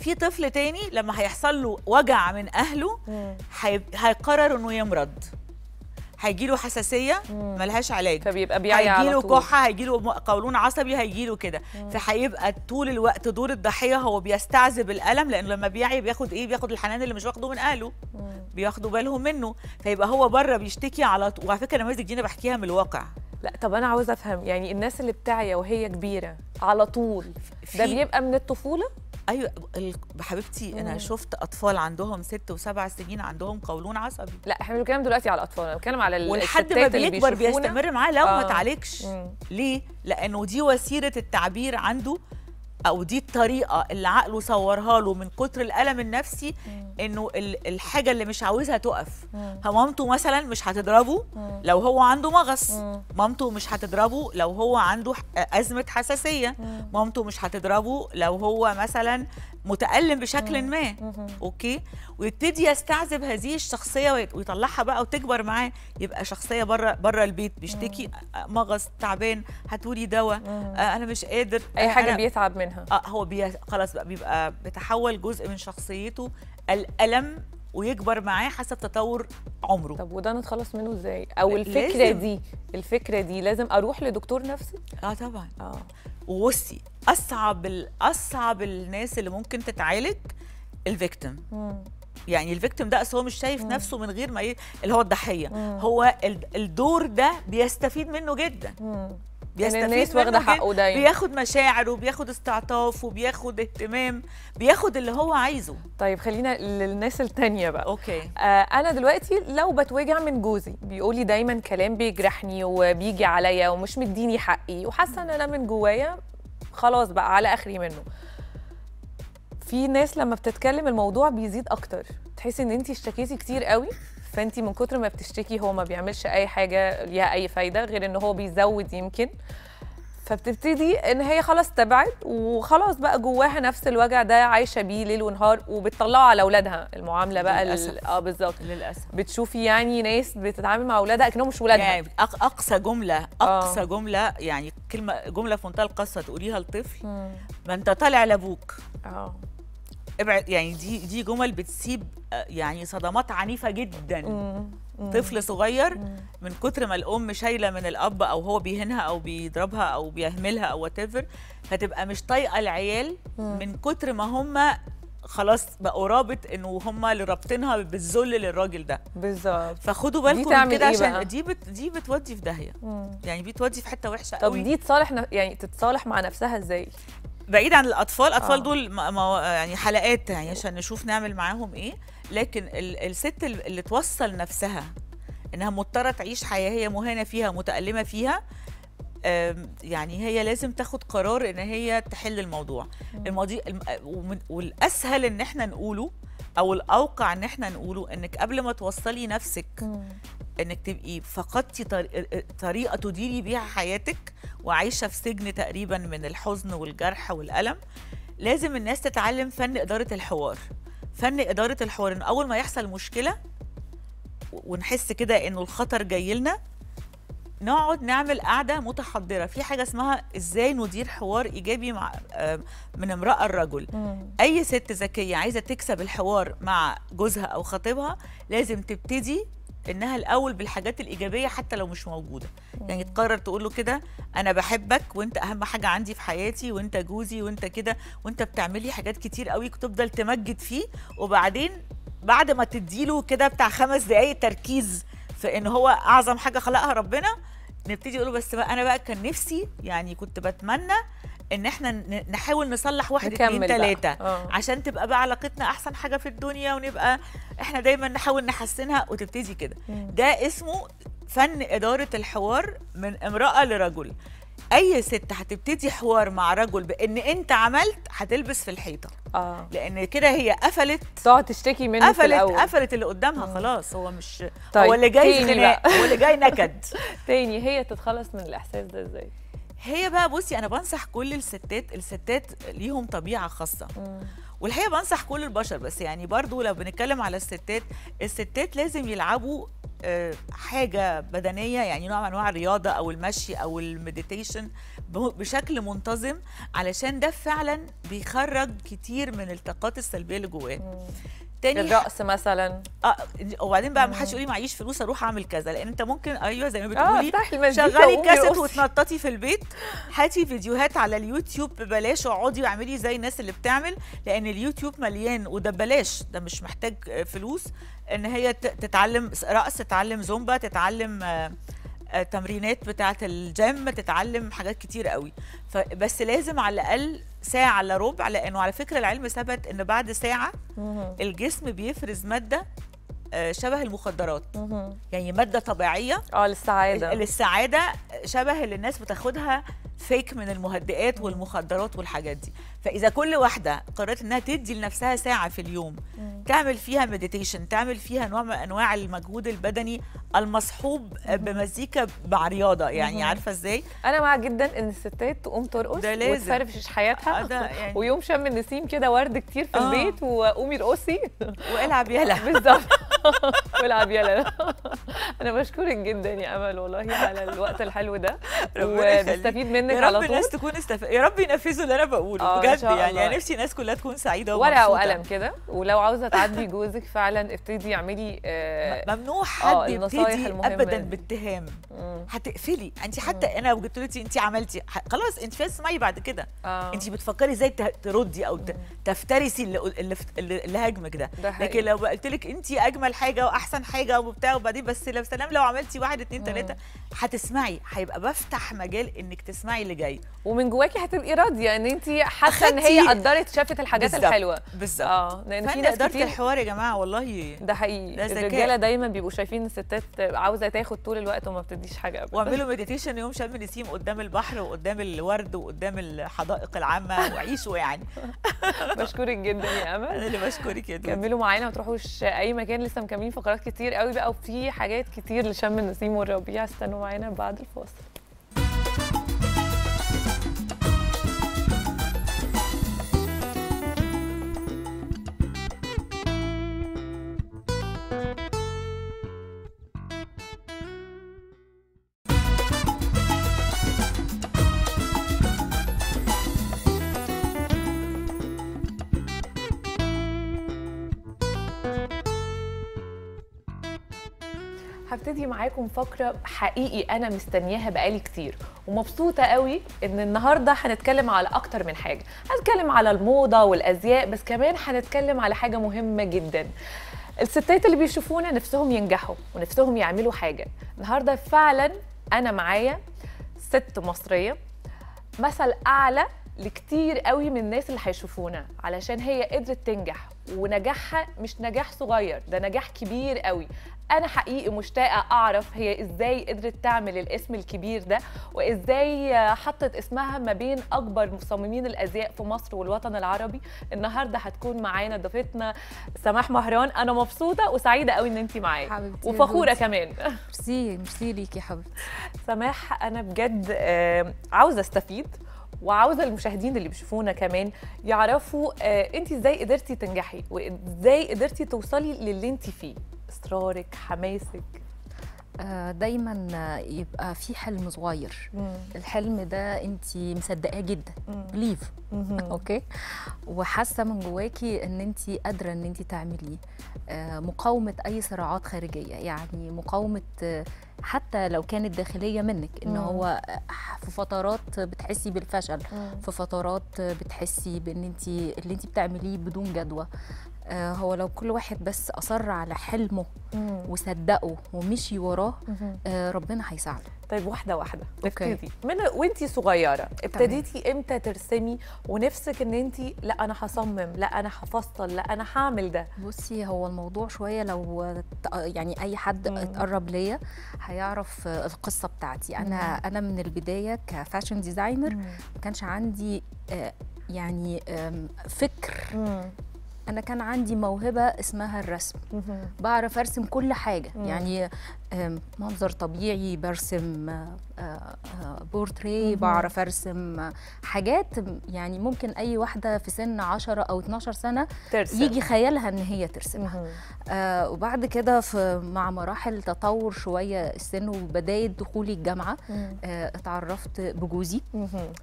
في طفل تاني لما هيحصل له وجع من أهله هي- هيقرر إنه يمرض. هيجي له حساسيه ملهاش علاج. فبيبقى بيعيا على هيجي له طول. كحة هيجي له قولون عصبي هيجي له كده فهيبقى طول الوقت دور الضحية هو بيستعذب الألم لأنه لما بيعي بياخد إيه؟ بياخد الحنان اللي مش واخده من أهله. بياخدوا بالهم منه. فيبقى هو بره بيشتكي على طول وعلى فكرة النماذج دي أنا بحكيها من الواقع. لا طب أنا عاوزه أفهم يعني الناس اللي بتعيا وهي كبيرة على طول ده بيبقى من الطفولة أيوه حبيبتي أنا شفت أطفال عندهم ست وسبع سنين عندهم قولون عصبي لا إحنا بنتكلم دلوقتي على الأطفال أنا بتكلم على ال- ولحد ما بيكبر. بيستمر معاه لو ما آه. تعالجش مم. ليه لأنه دي وسيلة التعبير عنده أو دي الطريقة اللي عقله صورها له من كتر الألم النفسي إنه ال- الحاجة اللي مش عاوزها تقف. مامته مثلا مش هتضربه لو هو عنده مغص. مامته مش هتضربه لو هو عنده أزمة حساسية. مامته مش هتضربه لو هو مثلا متألم بشكل ما. okay؟ ويبتدي يستعذب هذه الشخصية ويطلعها بقى وتكبر معاه يبقى شخصية بره بره البيت بيشتكي آه، مغص تعبان هاتولي دواء آه، أنا مش قادر أي حاجة بيتعب منها. آه هو بي خلاص بقى بيبقى بيتحول جزء من شخصيته الألم ويكبر معاه حسب تطور عمره. طب وده نتخلص منه إزاي؟ أو الفكرة لازم. دي الفكرة دي لازم أروح لدكتور نفسي؟ آه طبعا. آه. وبصي أصعب أصعب الناس اللي ممكن تتعالج ال victim. يعني ال victim ده أصل هو مش شايف نفسه من غير ما ي... اللي هو الضحية. هو ال- الدور ده بيستفيد منه جدا. بيستفيد الناس منه واخدة جداً. حقه دايما. بياخد مشاعر وبياخد استعطاف وبياخد اهتمام بياخد اللي هو عايزه. طيب خلينا للناس التانية بقى. أوكي. آه أنا دلوقتي لو بتوجع من جوزي بيقول لي دايما كلام بيجرحني وبيجي عليا ومش مديني حقي وحاسة إن أنا من جوايا خلاص بقى على آخري منه. في ناس لما بتتكلم الموضوع بيزيد أكتر. تحسي إن انت اشتكيتي كتير قوي فانت من كتر ما بتشتكي هو ما بيعملش أي حاجة ليها أي فايدة غير إن هو بيزود يمكن. فبتبتدي إن هي خلاص تبعد وخلاص بقى جواها نفس الوجع ده عايشة بيه ليل ونهار وبتطلعه على أولادها. المعاملة بقى ال- للأسف. آه بالظبط. للأسف. بتشوفي يعني ناس بتتعامل مع أولادها كانهم مش ولادها. يعني أق- أقصى جملة أقصى جملة يعني كلمة جملة في منتهى القسوه تقوليها لطفل. ما أنت طالع لأبوك. آه. ابعد يعني دي دي جمل بتسيب آه، يعني صدمات عنيفة جدا. طفل صغير من كتر ما الأم شايلة من الأب أو هو بيهنها أو بيضربها أو بيهملها أو وات فتبقى مش طايقة العيال من كتر ما هم خلاص بقوا رابط إنه هم اللي رابطينها بالذل للراجل ده. بالظبط. فخدوا بالكم من كده إيه عشان بقى؟ دي بت دي بتودي في داهية. يعني بتودي في حتة وحشة طب قوي. دي تصالح يعني تتصالح مع نفسها إزاي؟ بعيد عن الأطفال الأطفال آه. دول ما ما يعني حلقات يعني عشان نشوف نعمل معاهم إيه لكن ال- الست ال- اللي توصل نفسها إنها مضطرة تعيش حياة هي مهانة فيها متألمة فيها يعني هي لازم تاخد قرار إن هي تحل الموضوع. المواضيع الم- ومن- والأسهل إن إحنا نقوله أو الأوقع إن إحنا نقوله إنك قبل ما توصلي نفسك إنك تبقي فقدتي طري- طريقة تديري بيها حياتك وعايشة في سجن تقريبا من الحزن والجرح والألم لازم الناس تتعلم فن إدارة الحوار. فن إدارة الحوار إن أول ما يحصل مشكلة ونحس كده إنه الخطر جاي لنا نقعد نعمل قعدة متحضرة. في حاجة اسمها إزاي ندير حوار إيجابي مع آه، من امرأة الرجل. أي ست ذكية عايزة تكسب الحوار مع جوزها أو خطيبها لازم تبتدي إنها الأول بالحاجات الإيجابية حتى لو مش موجودة. يعني تقرر تقول له كده أنا بحبك وأنت أهم حاجة عندي في حياتي وأنت جوزي وأنت كده وأنت بتعملي حاجات كتير قوي تفضل تمجد فيه وبعدين بعد ما تديله كده بتاع خمس دقايق تركيز في إن هو أعظم حاجة خلقها ربنا نبتدي نقول بس بقى أنا بقى كان نفسي يعني كنت بتمنى ان إحنا نحاول نصلح واحد اتنين. تلاتة آه. عشان تبقى بقى علاقتنا احسن حاجة في الدنيا ونبقى إحنا دايما نحاول نحسنها وتبتدي كده. مم. ده اسمه فن إدارة الحوار من امرأة لرجل. أي ست هتبتدي حوار مع رجل بإن أنت عملت هتلبس في الحيطة. آه. لأن كده هي قفلت. تقعد تشتكي منه في قفلت الأول. قفلت اللي قدامها خلاص. هو مش طيب، هو اللي جاي خناق. هو اللي جاي [LAUGHS] نكد. تاني هي تتخلص من الإحساس ده إزاي؟ هي بقى بصي أنا بنصح كل الستات الستات ليهم طبيعة خاصة. والحقيقة بنصح كل البشر بس يعني برضو لو بنتكلم على الستات الستات لازم يلعبوا آه، حاجة بدنية يعني نوع من أنواع الرياضة أو المشي أو ال meditation بشكل منتظم علشان ده فعلا بيخرج كتير من الطاقات السلبية اللي جواه. تاني الرقص مثلا. آه وبعدين بقى ما حدش يقول لي معيش فلوس أروح أعمل كذا. لأن أنت ممكن أيوه زي ما آه بتقولي المزيكا شغلي كاسيت. وتنططي في البيت. هاتي فيديوهات على اليوتيوب ببلاش واقعدي واعملي زي الناس اللي بتعمل لأن اليوتيوب مليان وده ببلاش. ده مش محتاج آه، فلوس. إن هي تتعلم رقص تتعلم زومبا تتعلم آه، آه، تمرينات بتاعة الجيم تتعلم حاجات كتير قوي فبس لازم على الأقل ساعة الا ربع لأنه على فكرة العلم ثبت إن بعد ساعة. الجسم بيفرز مادة شبه المخدرات. يعني مادة طبيعية. آه للسعادة. للسعادة شبه اللي الناس بتاخدها فيك من المهدئات والمخدرات والحاجات دي. فإذا كل واحدة قررت إنها تدي لنفسها ساعة في اليوم تعمل فيها مديتيشن تعمل فيها نوع من أنواع المجهود البدني المصحوب بمزيكا مع رياضه يعني. عارفة إزاي؟ أنا مع جدا إن الستات تقوم ترقص. وتفرفش حياتها آه، ده يعني- ويوم شم النسيم كده ورد كتير في آه. البيت وقومي ارقصي. والعب يلا [LAUGHS] بالظبط. [LAUGHS] [LAUGHS] والعب يلا [LAUGHS] أنا بشكرك جدا يا أمل والله على الوقت الحلو ده. وبستفيد منك يا على رب طول الناس تكون استف... يا رب ينفذوا اللي أنا بقوله آه، بجد يعني الله. أنا نفسي الناس كلها تكون سعيدة [LAUGHS] ورقة ومبسوطة. وقلم كده ولو عاوزة تعاتبي جوزك فعلا ابتدي اعملي آه، ممنوع آه، حد يبتدي ابدا. باتهام. هتقفلي انت حتى أنا لو قلت لك انت عملتي خلاص انت فاهم تسمعي بعد كده آه. انت بتفكري إزاي تردي أو تفترسي اللي اللي اللي هاجمك ده ده. لكن لو قلت لك انت أجمل حاجة وأحسن حاجة وبتاع وبعدين بس لو سلام لو عملتي واحد اتنين تلاتة هتسمعي هيبقى بفتح مجال إنك تسمعي اللي جاي. ومن جواكي هتبقي راضية إن انت حاسة إن هي قدرت شافت الحاجات بالظبط، الحلوة. بالظبط. آه لأن في ناس كتير الحوار يا جماعة والله ده حقيقي. ده. الرجالة دايما بيبقوا شايفين الستات عاوزة تاخد طول الوقت وما بتديش حاجة ابدا. واعملوا مديتيشن يوم شم النسيم قدام البحر وقدام الورد وقدام الحدائق العامة وعيشوا يعني. [LAUGHS] بشكرك جدا يا أنا امل اللي بشكرك يا كملوا معانا ما تروحوش أي مكان لسه مكملين فقرات كتير قوي بقى وفي حاجات كتير لشم النسيم والربيع. استنوا معانا بعد الفاصل. هبتدي معاكم فقرة حقيقي أنا مستنياها بقالي كتير. ومبسوطة قوي إن النهاردة هنتكلم على أكتر من حاجة. هنتكلم على الموضة والأزياء بس كمان هنتكلم على حاجة مهمة جدا. الستات اللي بيشوفونا نفسهم ينجحوا ونفسهم يعملوا حاجة. النهاردة فعلا أنا معايا ست مصرية مثل أعلى لكتير قوي من الناس اللي هيشوفونا علشان هي قدرت تنجح ونجاحها مش نجاح صغير ده نجاح كبير قوي. أنا حقيقي مشتاقة أعرف هي إزاي قدرت تعمل الاسم الكبير ده وإزاي حطت اسمها ما بين أكبر مصممين الازياء في مصر والوطن العربي. النهارده هتكون معانا ضيفتنا سماح مهران. أنا مبسوطة وسعيدة قوي إن انت معايا. وفخورة دودي. كمان. ميرسي ميرسي ليكي يا حبيبتي. سماح أنا بجد عاوزة أستفيد. وعاوزة المشاهدين اللي بيشوفونا كمان يعرفوا انت إزاي قدرتي تنجحي وازاي قدرتي توصلي للي انت فيه. إصرارك حماسك. آه، دايما آه، يبقى في حلم صغير مم. الحلم ده انت مصدقاه جدا. believe. [LAUGHS] أوكي وحاسة من جواكي إن انت قادرة إن انت تعمليه آه، مقاومة أي صراعات خارجية يعني مقاومة آه، حتى لو كانت داخلية منك إن مم. هو في فترات بتحسي بالفشل مم. في فترات بتحسي بإن انت اللي انت بتعمليه بدون جدوى هو لو كل واحد بس أصر على حلمه مم. وصدقه ومشي وراه. آه، ربنا هيساعده. طيب واحدة واحدة. okay. نبتدي من وانتي صغيرة ابتديتي إمتى ترسمي؟ ونفسك إن انت لا أنا هصمم لا أنا هفصل لا أنا هعمل ده. بصي هو الموضوع شوية لو يعني أي حد اتقرب ليا هيعرف آه، القصة بتاعتي. أنا أنا من البداية ك fashion designer ما كانش عندي آه، يعني فكر أنا كان عندي موهبة اسمها الرسم. بعرف أرسم كل حاجة. يعني منظر طبيعي برسم آه، آه، بورتري. بعرف أرسم حاجات يعني ممكن أي واحدة في سن 10 أو 12 سنة ترسم. يجي خيالها إن هي ترسمها آه وبعد كده في مع مراحل تطور شوية السن وبداية دخولي الجامعة. آه اتعرفت بجوزي.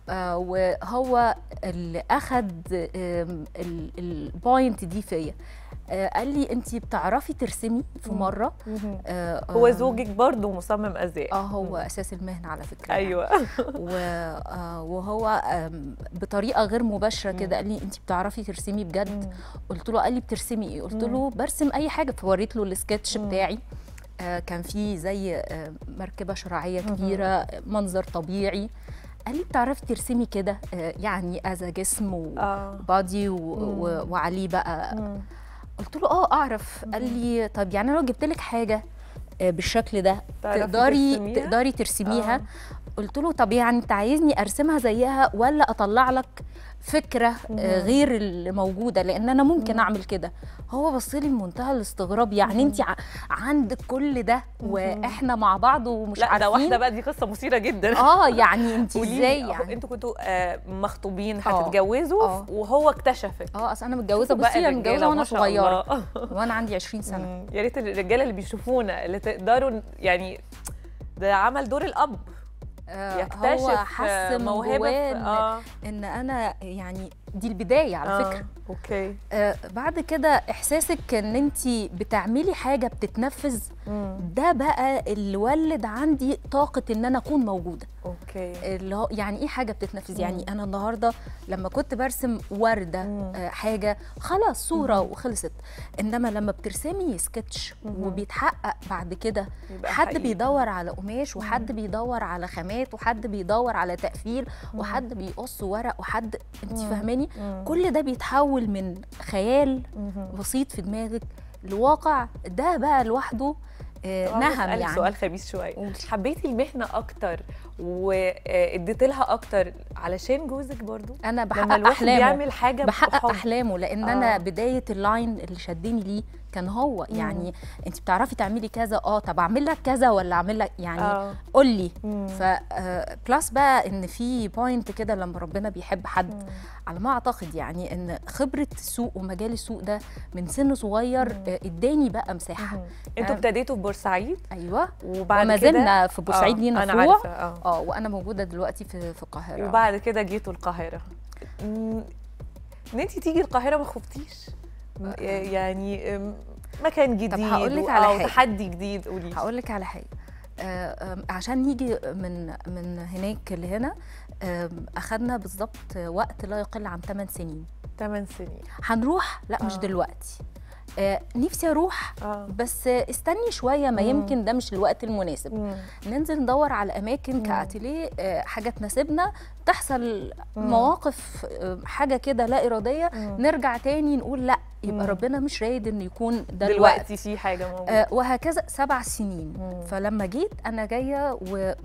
آه وهو اللي أخد ال point دي فيا قال لي انت بتعرفي ترسمي في. مرة مهم. آه هو آه، زوجك برضه مصمم ازياء آه هو أساس المهنة على فكرة أيوه و- آه، وهو بطريقة غير مباشرة كده قال لي انت بتعرفي ترسمي بجد قلت له قال لي بترسمي إيه قلت. له برسم أي حاجة فوريت له السكتش مم. بتاعي آه، كان في زي آه، مركبة شراعية. كبيرة منظر طبيعي قال لي بتعرفي ترسمي كده آه، يعني از جسم وبادي. وعليه بقى مم. قلت له آه أعرف قال لي طب يعني لو جبت لك حاجة آه، بالشكل ده تقدري ترسميها؟ تقدري ترسميها آه. قلت له طب يعني أنت عايزني أرسمها زيها ولا أطلع لك فكرة آه،. غير اللي موجودة لأن أنا ممكن أعمل كده. هو بص لي بمنتهى الاستغراب. يعني انت عندك كل ده وإحنا مع بعض ومش لا عارفين؟ ده واحدة بقى دي قصة مثيرة جدا. [LAUGHS] آه يعني انت إزاي يعني؟ أنتوا كنتوا آه، مخطوبين آه. هتتجوزوا؟ آه. وهو اكتشفك. آه أصل أنا متجوزة بصي أنا متجوزة وأنا صغيرة. [LAUGHS] وأنا عندي 20 سنة. يا ريت الرجالة اللي بيشوفونا اللي تقدروا يعني ده عمل دور الأب. يكتشف هو حس من إن- آه. إن أنا يعني دي البداية على آه، فكرة. okay. آه بعد كده إحساسك إن انت بتعملي حاجة بتتنفذ ده بقى اللي ولد عندي طاقة إن أنا أكون موجودة. okay. اللي هو يعني إيه حاجة بتتنفذ؟ مم. يعني أنا النهارده لما كنت برسم وردة آه حاجة خلاص صورة وخلصت. إنما لما بترسمي سكتش مم. وبيتحقق بعد كده حد حقيقي. بيدور على قماش وحد بيدور على خامات وحد بيدور على تقفيل وحد بيقص ورق وحد انت مم. فاهماني مم. كل ده بيتحول من خيال مهم. بسيط في دماغك لواقع ده بقى لوحده آه، نهم يعني سؤال خبيث شوية حبيتي المهنة أكتر واديتي لها أكتر علشان جوزك برضو أنا بحقق أحلامه بيعمل حاجة بحقق بحب. أحلامه لأن آه. أنا بداية ال line اللي شدني ليه كان هو مم. يعني انت بتعرفي تعملي كذا آه طب أعمل لك كذا ولا أعمل لك؟ يعني آه. قول لي مم. ف آه، plus بقى إن في point كده لما ربنا بيحب حد على ما أعتقد يعني إن خبرة السوق ومجال السوق ده من سن صغير آه، إداني بقى مساحة. أنتوا آه، ابتديتوا في بورسعيد؟ أيوه. وبعد وما زلنا في بورسعيد آه، لينا عارفة، آه. آه وأنا موجودة دلوقتي في في القاهرة. وبعد كده جيتوا القاهرة. إن انت تيجي القاهرة ما خفتيش؟ يعني م- مكان جديد هقول لك على آه، حاجة. وتحدي جديد قولي هقول لك على حاجة آه، عشان نيجي من من هناك لهنا آم، أخدنا بالظبط وقت لا يقل عن 8 سنين 8 سنين هنروح لا مش آه. دلوقتي آه، نفسي أروح آه. بس استني شوية ما مم. يمكن ده مش الوقت المناسب مم. ننزل ندور على أماكن كأتيليه آه، حاجة تناسبنا تحصل مم. مواقف آه، حاجة كده لا إرادية مم. نرجع تاني نقول لأ يبقى مم. ربنا مش رايد انه يكون ده دلوقتي في حاجة موجودة آه، وهكذا سبع سنين فلما جيت أنا جاية.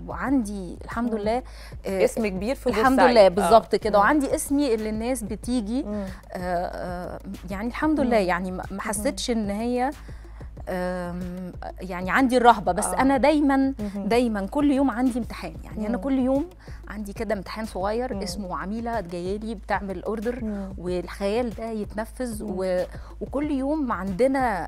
وعندي الحمد مم. لله آه، اسم كبير في الحمد. لله آه. بالظبط كده مم. وعندي اسمي اللي الناس بتيجي مم. آه، آه، يعني الحمد لله يعني ما حسيتش إن هي آم، يعني عندي الرهبة بس آه. أنا دايما. دايما كل يوم عندي امتحان يعني أنا مم. كل يوم عندي كده امتحان صغير مم. اسمه عميلة جاية لي بتعمل اوردر. والخيال ده يتنفذ. و... وكل يوم عندنا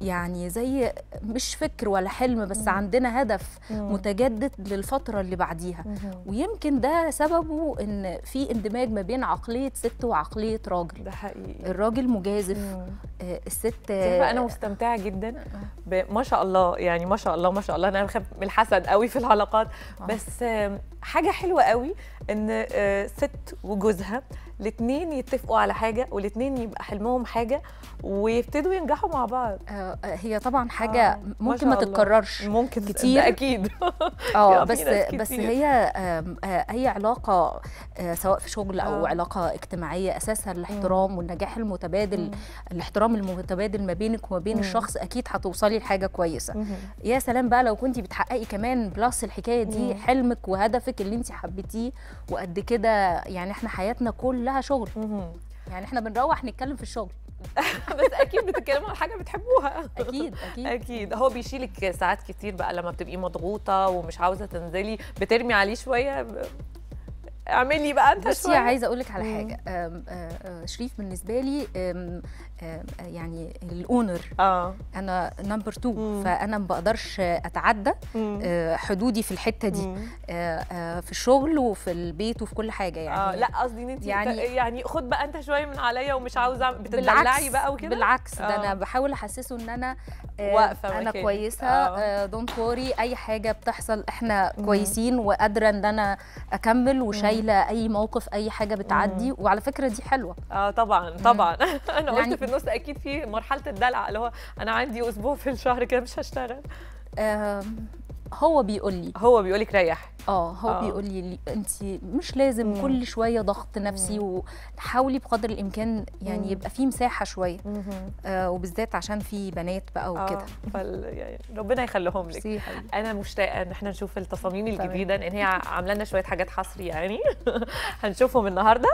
يعني زي مش فكر ولا حلم بس مم. عندنا هدف مم. متجدد للفترة اللي بعديها مهم. ويمكن ده سببه إن في اندماج ما بين عقلية ست وعقلية راجل ده حقيقي الراجل مجازف مم. آه، الست أنا مستمتعة جدا ب- ما شاء الله يعني ما شاء الله ما شاء الله أنا بخاف من الحسد قوي في العلاقات بس آم، حاجة حلوة قوي إن آه، ست وجوزها الاتنين يتفقوا على حاجة والاتنين يبقى حلمهم حاجة ويبتدوا ينجحوا مع بعض آه، هي طبعا حاجة آه، ما ممكن ما الله. تتكررش ممكن كتير. ده أكيد [LAUGHS] آه بس ناس بس كتير. هي آه، أي علاقة آه، سواء في شغل أو آه. علاقة اجتماعية اساسها الاحترام والنجاح المتبادل الاحترام المتبادل ما بينك وما بين مم. الشخص أكيد هتوصلي لحاجة كويسة مهم. يا سلام بقى لو كنتي بتحققي كمان بلس الحكاية دي مم. حلمك وهدفك اللي انت حبيتيه وقد كده يعني إحنا حياتنا كلها شغل. يعني إحنا بنروح نتكلم في الشغل. [LAUGHS] بس أكيد بتتكلموا عن حاجة بتحبوها. أكيد أكيد. أكيد. هو بيشيلك ساعات كتير بقى لما بتبقي مضغوطة ومش عاوزة تنزلي بترمي عليه شوية. اعملي بقى أنت بصي شوية. عايزة أقول لك على. حاجة. شريف بالنسبة لي يعني الأونر آه أنا نمبر 2 مم. فأنا ما بقدرش أتعدى. آه، حدودي في الحتة دي. آه، آه، في الشغل وفي البيت وفي كل حاجة يعني آه لا قصدي إن انت يعني- يعني يعني خد بقى أنت شوية من عليا ومش عاوزة بتدلعي بالعكس بقى وكده بالعكس ده آه. أنا بحاول أحسسه إن أنا آه، واقفة أنا. كويسة آه. دونت وري أي حاجة بتحصل إحنا مم. كويسين وقادرة إن أنا أكمل وشايلة أي موقف أي حاجة بتعدي وعلى فكرة دي حلوة آه طبعا طبعا [LAUGHS] أنا قلت يعني- في النص أكيد في مرحلة الدلع اللي هو أنا عندي أسبوع في الشهر كده مش هشتغل. هو بيقول لي. هو بيقول لك ريح. آه هو آه. بيقول لي انت مش لازم مم. كل شوية ضغط نفسي وحاولي بقدر الإمكان يعني مم. يبقى في مساحة شوية. آه وبالذات عشان في بنات بقى وكده. آه فال... يعني ربنا يخليهم لك. أنا مشتاقة إن إحنا نشوف التصاميم. الجديدة لأن هي [LAUGHS] عاملة لنا شوية حاجات حصري يعني. [LAUGHS] هنشوفهم النهارده.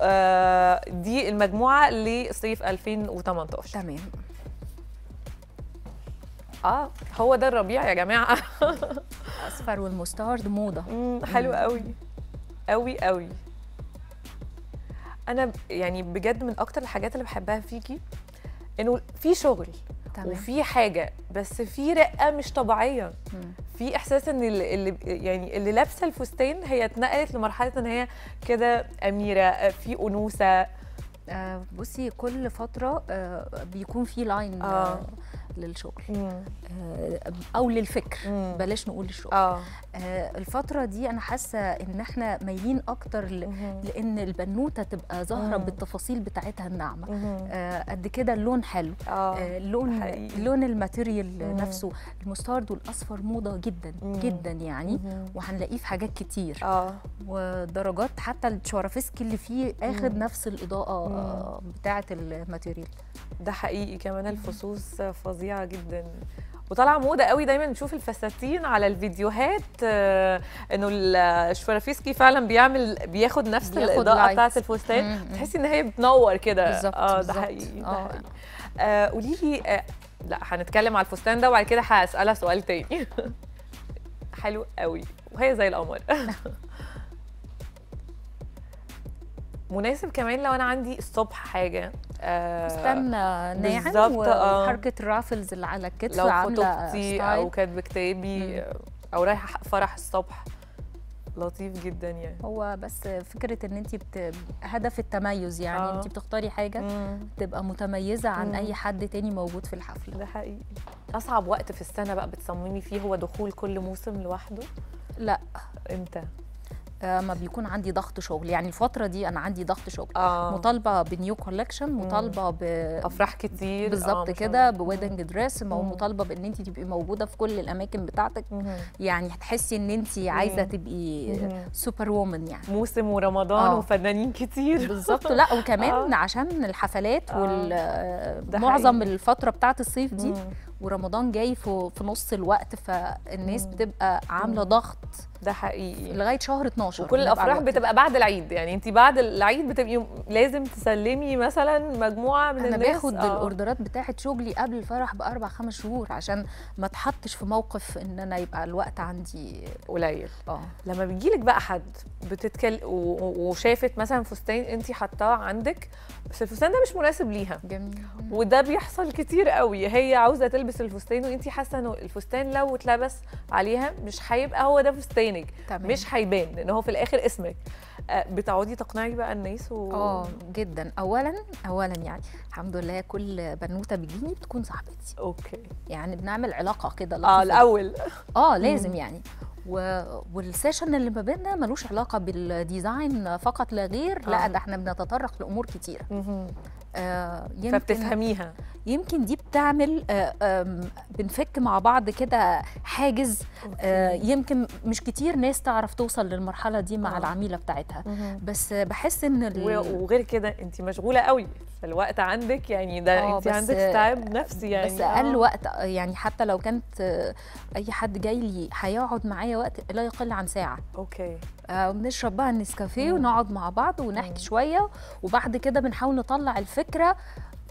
آه دي المجموعة لصيف 2018 تمام. آه هو ده الربيع يا جماعة. اصفر والمستارد موضة. [LAUGHS] حلو قوي. قوي قوي. أنا يعني بجد من أكتر الحاجات اللي بحبها فيكي إنه في شغل تمام. وفي حاجة بس في رقة مش طبيعية. مم. في إحساس إن اللي يعني اللي لابسة الفستان هي اتنقلت لمرحلة إن هي كده أميرة في أنوثة. آه بصي كل فترة آه بيكون في line آه. آه للشغل آه أو للفكر مم. بلاش نقول الشغل آه آه الفترة دي أنا حاسة إن إحنا مايلين أكتر ل... لأن البنوتة تبقى ظاهرة مم. بالتفاصيل بتاعتها الناعمة. آه قد كده اللون حلو آه آه لون حقيقي. لون ال material مم. نفسه ال mustard والاصفر موضة جدا مم. جدا يعني. وهنلاقيه في حاجات كتير آه ودرجات حتى الشوارفسكي اللي فيه آخد مم. نفس الإضاءة آه، بتاعة ال material ده حقيقي كمان الفصوص فظيعه جدا وطالعة موضة قوي دايما نشوف الفساتين على الفيديوهات آه، إنه الشوارفيسكي فعلا بيعمل بياخد نفس بياخد الإضاءة. بتاعه الفستان. تحسي إن هي بتنور كده بالظبط، آه ده. حقيقي آه. حقيقي آه، قولي لي آه، لا هنتكلم على الفستان ده وبعد كده هسألها سؤال تاني [LAUGHS] حلو قوي وهي زي القمر [LAUGHS] مناسب كمان لو أنا عندي الصبح حاجة آه، فستان ناعم آه. وحركة الرافلز اللي على الكتف لو خطوبتي أو كاتبه كتابي أو رايحة فرح الصبح. لطيف جدا يعني. هو بس فكرة إن انت بت... هدف التميز يعني آه. انت بتختاري حاجة مم. تبقى متميزة عن مم. أي حد تاني موجود في الحفلة. ده حقيقي. أصعب وقت في السنة بقى بتصممي فيه هو دخول كل موسم لوحده؟ لا. إمتى؟ آه، ما بيكون عندي ضغط شغل يعني الفترة دي أنا عندي ضغط شغل آه مطالبة ب new collection مطالبة ب أفراح كتير آه، بالظبط شاء كده. ب wedding dress مم. مطالبة بإن انت تبقي موجودة في كل الأماكن بتاعتك مهم. يعني هتحسي إن انت عايزة مم. تبقي. super woman يعني موسم ورمضان آه. وفنانين كتير بالظبط لا [LAUGHS] وكمان آه. عشان الحفلات آه. وال آه، ده معظم حقيقي. الفترة بتاعة الصيف دي مم. ورمضان جاي في في نص الوقت فالناس مم. بتبقى عاملة. ضغط ده حقيقي لغاية شهر 12 وكل الأفراح. بتبقى بعد العيد يعني انت بعد العيد بتبقي لازم تسلمي مثلا مجموعة من أنا الناس باخد آه. الأوردرات بتاعه شغلي قبل الفرح بأربع خمس شهور عشان ما اتحطش في موقف إن أنا يبقى الوقت عندي قليل آه لما بيجيلك بقى حد بتتكلم وشافت مثلا فستان انت حطاه عندك بس الفستان ده مش مناسب ليها جميل وده بيحصل كتير قوي هي عاوزة تلبس الفستان وانت حاسة انه الفستان لو اتلبس عليها مش هيبقى هو ده فستانك. تمام. مش هيبان لأن هو في الآخر اسمك. آه، بتقعدي تقنعي بقى الناس و... آه جدا. اولا اولا يعني الحمد لله كل بنوتة بتجيني بتكون صاحبتي. okay. يعني بنعمل علاقة كده آه. الأول. آه لازم يعني. و... وال session اللي ما بيننا ملوش علاقة بال design فقط لا غير لا آه. ده إحنا بنتطرق لأمور كتيرة. مهم. آه يمكن فبتفهميها. يمكن دي بتعمل آه بنفك مع بعض كده حاجز. آه يمكن مش كتير ناس تعرف توصل للمرحلة دي مع آه. العميلة بتاعتها. بس بحس إن ال- وغير كده انت مشغولة قوي فالوقت عندك يعني ده انت عندك تعب نفسي يعني. بس أقل. وقت يعني حتى لو كانت أي حد جاي لي هيقعد معايا وقت لا يقل عن ساعة. أوكي. آه، بنشرب بقى النسكافيه. ونقعد مع بعض ونحكي. شوية وبعد كده بنحاول نطلع الفكرة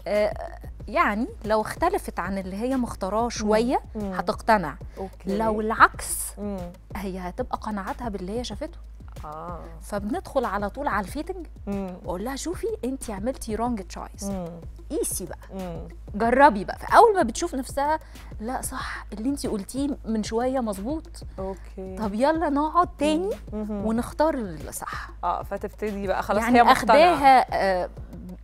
آه، يعني لو اختلفت عن اللي هي مختاراه شوية. هتقتنع لو العكس. هي هتبقى قناعاتها باللي هي شافته آه فبندخل على طول على ال fitting مم. واقول لها شوفي انت عملتي wrong choice مم. قيسي بقى مم. جربي بقى فاول ما بتشوف نفسها لا صح اللي انت قلتيه من شوية مظبوط okay طب يلا نقعد تاني مهم. ونختار الصح آه فتبتدي بقى خلاص يعني هي مقتنعة أخداها آه، مم.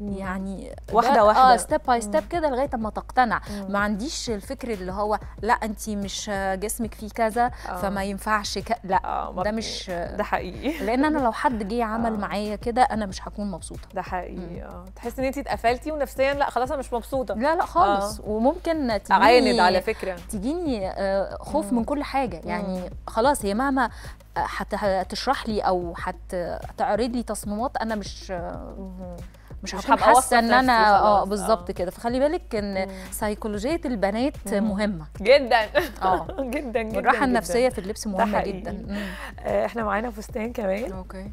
يعني واحدة ده- واحدة. آه step by step كده لغاية ما تقتنع. مم. ما عنديش الفكر اللي هو لا انت مش آه، جسمك فيه كذا آه. فما ينفعش ك... لا ما- ده مش ده حقيقي. [LAUGHS] لأن أنا لو حد جه [LAUGHS] عمل آه. معايا كده أنا مش هكون مبسوطة. ده حقيقي آه. تحسي إن انت اتقفلتي ونفسيا لا خلاص أنا مش مبسوطة. لا لا خالص. وممكن عاند تجيني على فكرة. تجيني آه، خوف من كل حاجة. يعني خلاص هي مهما آه، هت- هتشرح لي أو هتعرض لي تصميمات أنا مش آه، مهم. مش هكون حاسه ان أنا آه بالظبط آه. كده فخلي بالك إن سيكولوجية البنات مم. مهمة جدا [LAUGHS] آه [LAUGHS] جدا جدا والراحة جداً. النفسية في اللبس مهمة. جدا. آه، إحنا معانا فستان كمان أوكي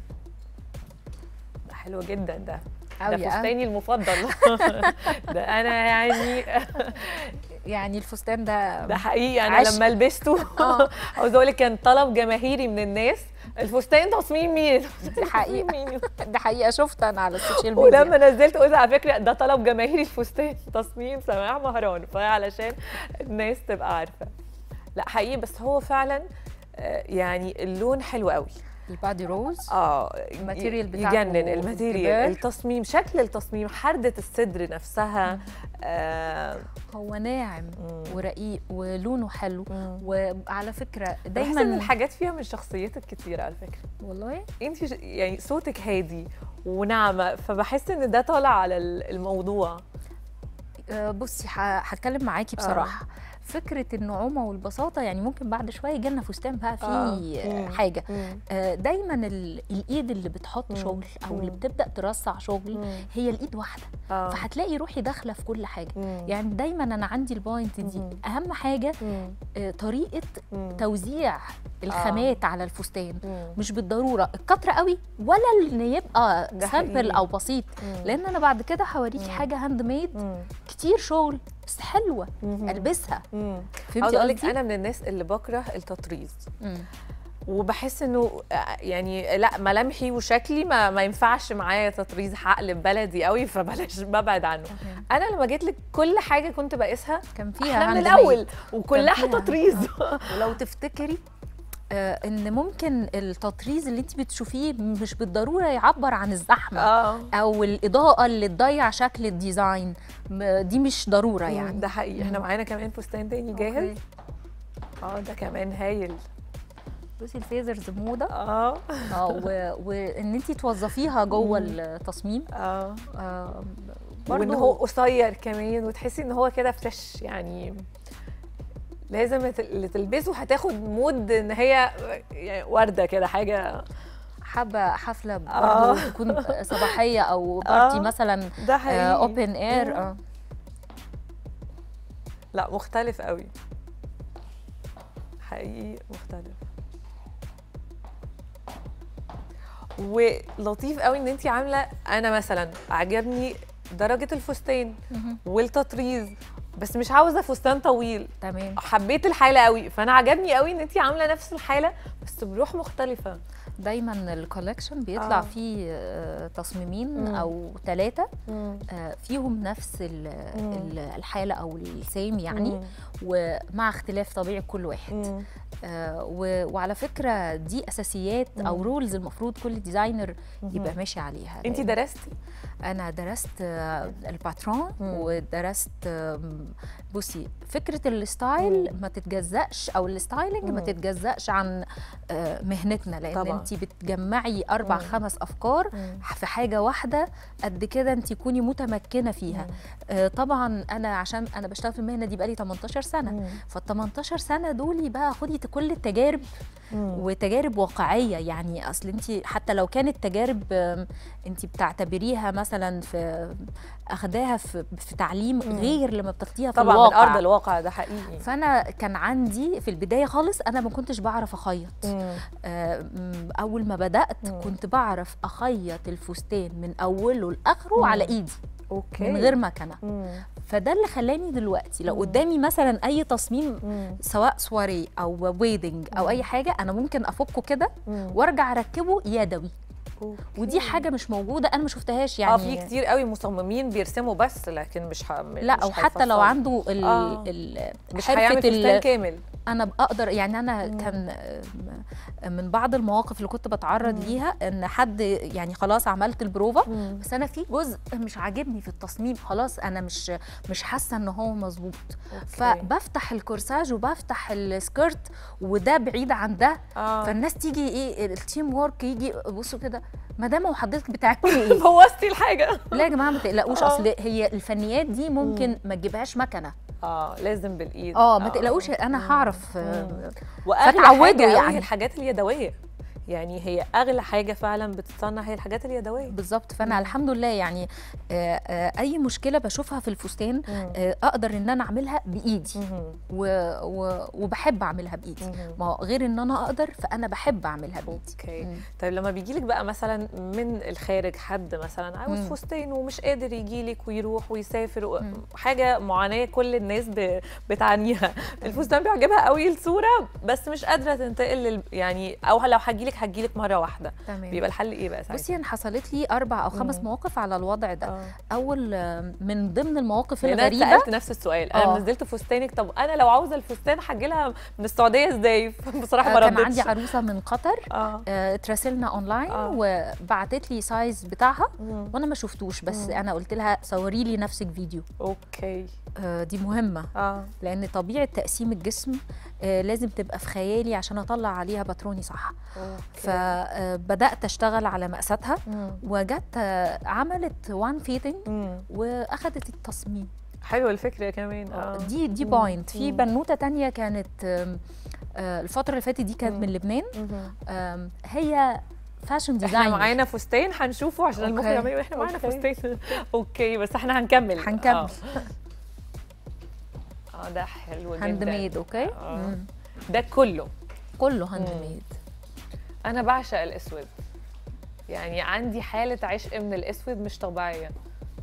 حلو جدا ده ده أوي. فستاني المفضل [LAUGHS] ده أنا يعني يعني الفستان ده ده حقيقي أنا عشق. لما لبسته آه. [LAUGHS] عاوز أقول لك كان طلب جماهيري من الناس. الفستان تصميم مين؟ دي حقيقة. ده حقيقة [LAUGHS] شفت أنا على ال social media. ولما نزلت قلت على فكرة ده طلب جماهيري الفستان [LAUGHS] تصميم سماح مهران. فعلشان الناس تبقى عارفة. لا حقيقي بس هو فعلا آه، يعني اللون حلو قوي. البادي rose آه ال material بتاعته يجنن ال material. التصميم شكل التصميم حردة الصدر نفسها آه هو ناعم مم. ورقيق ولونه حلو. مم. وعلى فكرة دايما دايما الحاجات فيها من شخصيتك كتير على فكرة. والله؟ انت يعني صوتك هادي وناعمة فبحس إن ده طالع على ال- الموضوع. آه، بصي هتكلم معاكي بصراحة. فكرة النعومة والبساطة يعني ممكن بعد شوية يجي لنا فستان بقى فيه آه. آه. حاجة. آه، دايما ال- الإيد اللي بتحط مم. شغل أو اللي. بتبدأ ترصع شغل مم. هي الإيد واحدة آه فهتلاقي روحي داخلة في كل حاجة مم. يعني دايما أنا عندي البوينت دي مم. أهم حاجة. آه، طريقة مم. توزيع الخامات على الفستان مم. مش بالضرورة الكتره قوي ولا إن يبقى simple. أو بسيط مم. لأن أنا بعد كده هوريكي. حاجة handmade. كتير شغل بس حلوة مم. ألبسها فهمتي أقول لك أنا من الناس اللي بكره التطريز مم. وبحس إنه آه، يعني لأ ملامحي وشكلي ما, ما ينفعش معايا تطريز حقل بلدي قوي فبلاش [LAUGHS] ببعد عنه أنا لما جيت لك كل حاجة كنت بقيسها كان فيها من الأول. وكلها. تطريز [LAUGHS] ولو تفتكري إن ممكن التطريز اللي انت بتشوفيه مش بالضرورة يعبر عن الزحمة آه. أو الإضاءة اللي تضيع شكل ال design. دي مش ضرورة يعني. ده حقيقي. إحنا معانا كمان فستان تاني جاهز. آه ده كمان هايل. بصي ال feathers موضة. آه. آه و- وإن انت توظفيها جوه التصميم. آه. آه وإن هو قصير كمان وتحسي إن هو كده fresh يعني. لازم اللي تلبسه هتاخد mood إن هي يعني وردة كده حاجة حابة حفلة آه. برضو تكون صباحية أو party آه. مثلا ده open air مم. آه لا مختلف قوي حقيقي مختلف ولطيف قوي إن انت عاملة أنا مثلا عجبني درجة الفستان. والتطريز بس مش عاوزة فستان طويل تمام حبيت الحالة قوي فأنا عجبني قوي إن انت عاملة نفس الحالة بس بروح مختلفة دايما ال collection بيطلع آه. فيه آه، تصميمين مم. أو ثلاثة مم. فيهم نفس ال- مم. ال- الحالة أو السيم يعني مم. ومع اختلاف طبيعي كل واحد مم. آه وعلى فكرة دي أساسيات أو مم. rules المفروض كل designer يبقى. ماشي عليها انت درستي أنا درست آه، الباترون ودرست بصي فكرة ال style ما تتجزأش أو ال styling ما مم. تتجزأش عن آه، مهنتنا لأن طبعاً. انت بتجمعي أربع مم. خمس أفكار مم. في حاجة واحدة قد كده انت تكوني متمكنة فيها آه، طبعا أنا عشان أنا بشتغل في المهنة دي بقالي 18 سنة فال 18 سنة دول بقى خدي كل التجارب وتجارب واقعية. يعني أصل أنت حتى لو كانت تجارب أنت بتعتبريها مثلا في أخداها في, في تعليم. غير لما بتاخديها في طبعا من الواقع أرض الواقع ده حقيقي. فأنا كان عندي في البداية خالص أنا ما كنتش بعرف أخيط. أول ما بدأت. كنت بعرف أخيط الفستان من أوله لآخره. على إيدي. okay من غير مكنة مم. فده اللي خلاني دلوقتي لو. قدامي مثلا أي تصميم مم. سواء سواري أو wedding أو مم. أي حاجة أنا ممكن أفكه كده. وأرجع أركبه يدوي okay. ودي حاجة مش موجودة أنا ما شفتهاش آه في يعني كتير قوي مصممين بيرسموا بس لكن مش ه... لا مش أو حتى لو هيفصلوا. ال آه. ال مش ال- فستان كامل أنا بقدر يعني أنا كان آم، من بعض المواقف اللي كنت بتعرض ليها إن حد يعني خلاص عملت البروفا بس أنا في جزء مش عاجبني في التصميم خلاص أنا مش مش حاسة إن هو مظبوط. فبفتح ال corsage وبفتح ال skirt وده بعيد عن ده. آه. فالناس تيجي إيه ال teamwork يجي بصوا كده مدام هو حضرتك بتعملي إيه [LAUGHS] بوظتي الحاجة. لا يا جماعة ما تقلقوش آه. أصل هي الفنيات دي ممكن ما تجيبهاش مكنة. آه لازم بالإيد. آه ما تقلقوش أنا هعرف آه، فتعودوا يعني. الحاجات اليدوية. يعني هي أغلى حاجة فعلا بتصنع هي الحاجات اليدوية. بالظبط. فأنا الحمد لله يعني آه، آه، أي مشكلة بشوفها في الفستان آه، أقدر إن أنا أعملها بإيدي. و و وبحب أعملها بإيدي. ما غير إن أنا أقدر فأنا بحب أعملها بإيدي. أوكي. طيب لما بيجي لك بقى مثلا من الخارج حد مثلا عاوز مم. فستان ومش قادر يجي لك ويروح ويسافر. حاجة معاناة كل الناس. بتعانيها. الفستان بيعجبها قوي الصورة بس مش قادرة تنتقل. يعني أو لو هجي لك هجي لك مرة واحدة تمام. بيبقى الحل إيه بقى ساعتها بصي أنا حصلت لي أربع أو خمس. مواقف على الوضع ده آه. أول آه، من ضمن المواقف يعني أنا الغريبة سالت نفس السؤال أنا آه. نزلت فستانك طب أنا لو عاوزة الفستان هجي لها من السعودية إزاي [LAUGHS] بصراحة ما آه، كان ردتش عندي عروسة من قطر آه، اتراسلنا أونلاين آه. وبعتت لي size بتاعها مم. وأنا ما شفتوش بس مم. أنا قلت لها صوري لي نفسك فيديو okay آه، دي مهمة آه لأن طبيعة تقسيم الجسم آه، لازم تبقى في خيالي عشان أطلع عليها باتروني صح فبدأت أشتغل على مقاساتها. وجت آه، عملت one fitting. وأخدت التصميم حلوة الفكرة كمان آه دي دي مم. point في. بنوتة تانية كانت آه، الفترة اللي فاتت دي كانت من لبنان هي fashion إحنا designer معانا فستان هنشوفه عشان okay. المخرج يعمل إحنا معانا okay. فستان [LAUGHS] okay بس إحنا هنكمل هنكمل. [LAUGHS] آه ده حلو جدا. handmade okay آه. ده كله. كله hand. made أنا بعشق الأسود. يعني عندي حالة عشق من الأسود مش طبيعية.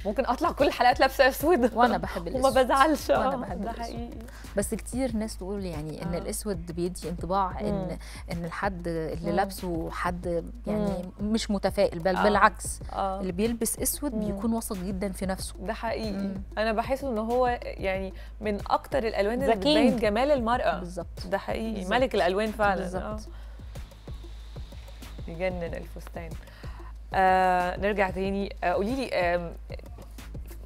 ممكن أطلع كل الحلقات لابسة أسود وأنا بحب [LAUGHS] وما الأسود بزعلش وأنا آه، بحب ده الأسود حقيقي بس كتير ناس تقول يعني إن آه. الأسود بيدي انطباع إن مم. إن الحد اللي مم. لابسه حد يعني مش متفائل بل آه. بالعكس آه اللي بيلبس أسود مم. بيكون واثق جدا في نفسه ده حقيقي مم. أنا بحس إن هو يعني من أكتر الألوان اللي. بتبين جمال المرأة بالظبط ده حقيقي بالظبط. ملك الألوان فعلا بالظبط. آه. يجنن الفستان آه نرجع تاني آه قولي لي آه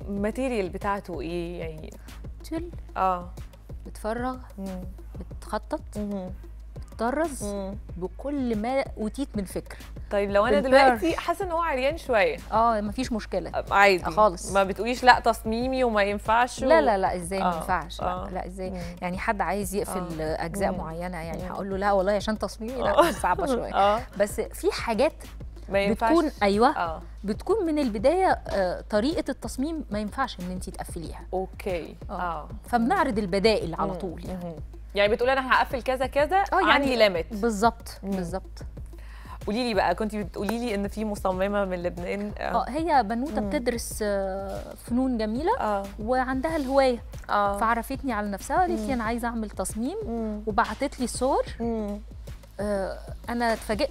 ال material بتاعته إيه يعني تل آه بتفرغ مم. بتخطط مم. بتطرز مم. بكل ما اوتيت من فكر طيب لو أنا. دلوقتي حاسة إن هو عريان شوية آه مفيش مشكلة آه، عادي خالص. ما بتقوليش لأ تصميمي وما ينفعش لا لا لا إزاي ما آه، ينفعش آه. لأ, لا إزاي مم. يعني حد عايز يقفل آه. أجزاء مم. معينة يعني. هقول له لأ والله عشان تصميمي آه. لا صعبة شوية [LAUGHS] آه بس في حاجات ما ينفعش بتكون أيوه آه بتكون من البداية آه، طريقة التصميم ما ينفعش إن انت تقفليها okay آه. آه فبنعرض البدائل على. طول يعني مم. يعني بتقولي أنا هقفل كذا كذا آه يعني عندي limit بالظبط. بالظبط قولي لي بقى كنت بتقولي لي إن في مصممة من لبنان آه هي بنوتة مم. بتدرس آه، فنون جميلة آه وعندها الهواية آه فعرفتني على نفسها وقالت مم. لي أنا عايزة أعمل تصميم. وبعتت لي صور. آه، أنا اتفاجئت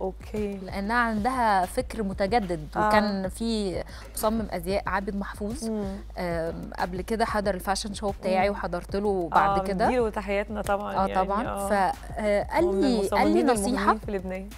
okay. لأنها عندها فكر متجدد آه. وكان في مصمم أزياء عابد محفوظ. قبل كده حضر ال fashion show بتاعي مم. وحضرت له بعد آه كده. بنديله تحياتنا طبعا آه يعني طبعا. آه. فقال لي قال لي نصيحة. في لبنان.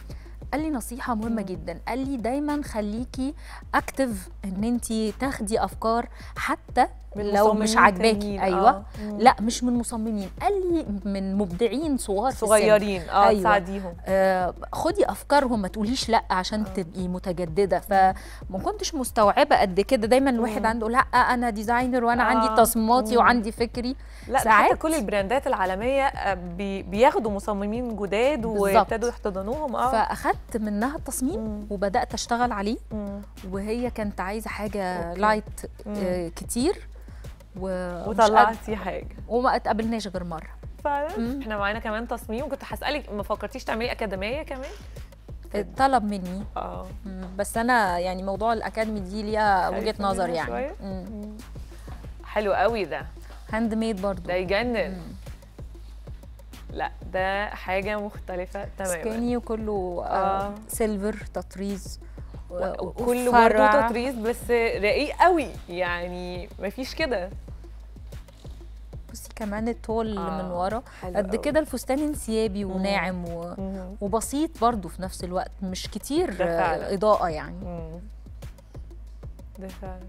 قال لي نصيحة مهمة جدا. قال لي دايما خليكي active إن انت تاخدي أفكار حتى لو مش عاجباكي. أيوه. آه. لا مش من مصممين. قال لي من مبدعين صغار. صغيرين. آه أيوة. تساعديهم. آه خدي أفكارهم ما تقوليش لأ عشان تبقي متجددة. فما كنتش مستوعبة قد كده. دايما الواحد. عنده لأ أنا designer وأنا آه. عندي تصميماتي. وعندي فكري. لأ ده حتى ساعات كل البراندات العالمية آه، بي بياخدوا مصممين جداد. ويبتدوا يحتضنوهم. آه. فأخدت منها التصميم مم. وبدأت أشتغل عليه مم. وهي كانت عايزة حاجة okay. light. آه كتير و... وطلعتي حاجة وما اتقابلناش غير مرة فعلا مم. إحنا معانا كمان تصميم كنت هسألك ما فكرتيش تعملي أكاديمية كمان طلب مني آه. بس أنا يعني موضوع الأكاديمي دي ليها وجهة نظر يعني. حلو قوي ده هاند ميد برضو ده يجنن مم. لا ده حاجة مختلفة تماما skinny وكله آه. آه. silver تطريز و- وكله. برضه تطريز بس رقيق قوي يعني مفيش كده بصي كمان الطول آه، من ورا قد. كده الفستان انسيابي وناعم و... مم. وبسيط برضو في نفس الوقت مش كتير ده فعلا. آه، إضاءة يعني مم. ده فعلا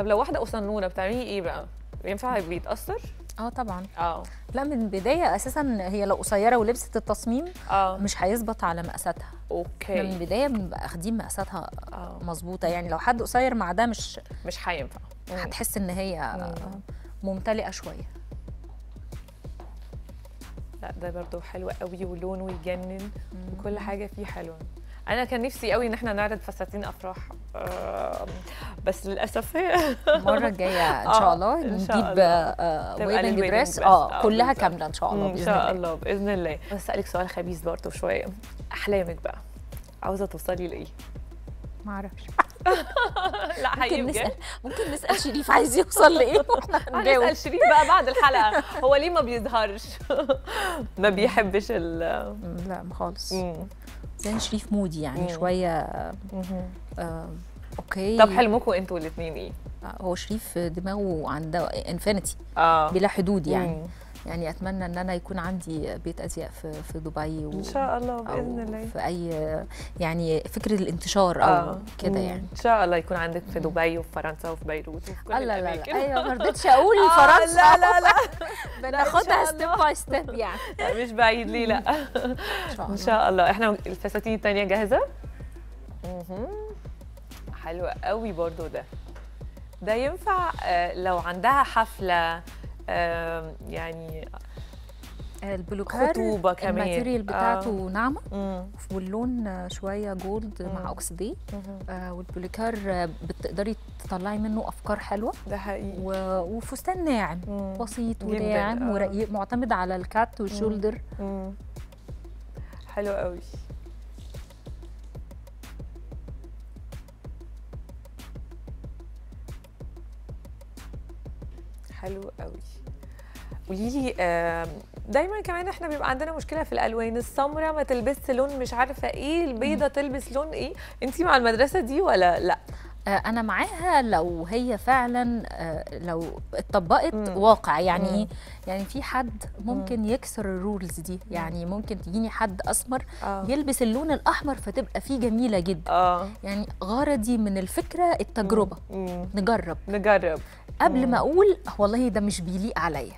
طب لو واحدة قصنونه بتعملي إيه بقى؟ ينفع بيتأثر؟ آه طبعا. آه. لا من البداية أساسا هي لو قصيرة ولبست التصميم آه. مش هيظبط على مقاساتها. إحنا من أوكي البداية بنبقى أخدين مقاساتها آه. مظبوطة. يعني لو حد قصير مع ده مش مش هينفع. هتحس إن هي مم. ممتلئة شوية. لا ده برضو حلو قوي ولونه يجنن وكل حاجة فيه حلوة. أنا كان نفسي قوي إن إحنا نعرض فساتين أفراح آه، بس للأسف هي [LAUGHS] المرة الجاية إن آه، شاء الله إن شاء نجيب الله. آه تبقى wedding لل wedding dress بس. آه آه، كلها. كاملة إن شاء الله إن شاء الله. بإذن الله. بس أسألك سؤال خبيث برضه شوية. أحلامك بقى عاوزة توصلي لإيه؟ ما أعرفش. [LAUGHS] لا ممكن حقيقي نسأل بجد ممكن نسأل شريف عايز يوصل لإيه [LAUGHS] وإحنا هنجاوب. هنسال شريف بقى بعد الحلقة. هو ليه ما بيظهرش؟ ما بيحبش ال لا خالص. زين شريف moody يعني مم. شوية. آه okay طب حلمكم أنتوا الاثنين إيه؟ آه، هو شريف دماغه عنده infinity آه بلا حدود يعني مم. يعني أتمنى إن أنا يكون عندي بيت أزياء في في دبي و... إن شاء الله بإذن الله. في أي يعني فكرة الانتشار أو آه. كده. يعني. ان شاء الله يكون عندك في دبي وفي فرنسا وفي بيروت وفي كل لا لا لا أيوه ما [LAUGHS] رضيتش أقول آه، فرنسا. لا لا لا. [LAUGHS] بناخدها step. by step يعني. مش بعيد ليه لا. [LAUGHS] إن شاء إن الله. شاء الله. إحنا الفساتين التانية جاهزة؟ مهم. حلو قوي برضو ده. ده ينفع آه، لو عندها حفلة آم، يعني البلوكار خطوبة كمان. ال material بتاعته آه. ناعمة مم. واللون شوية gold مم. مع oxydé مهم. آه والبروكار آه، بتقدري تطلعي منه أفكار حلوة ده حقيقي و... وفستان ناعم مم. بسيط وناعم آه. ورقيق معتمد على الكات والشولدر مم. حلو قوي حلو قوي قولي لي دايما كمان إحنا بيبقى عندنا مشكلة في الألوان. السمراء ما تلبسش لون مش عارفة إيه البيضة تلبس لون إيه. أنتي مع المدرسة دي ولا لأ؟ أنا معاها لو هي فعلا آه، لو اتطبقت مم. واقع يعني مم. إيه يعني في حد ممكن يكسر الرولز دي يعني ممكن تجيني حد أسمر آه يلبس اللون الأحمر فتبقى فيه جميلة جدا آه يعني غرضي من الفكرة التجربة مم. نجرب نجرب قبل مم. ما أقول والله ده مش بيليق عليا.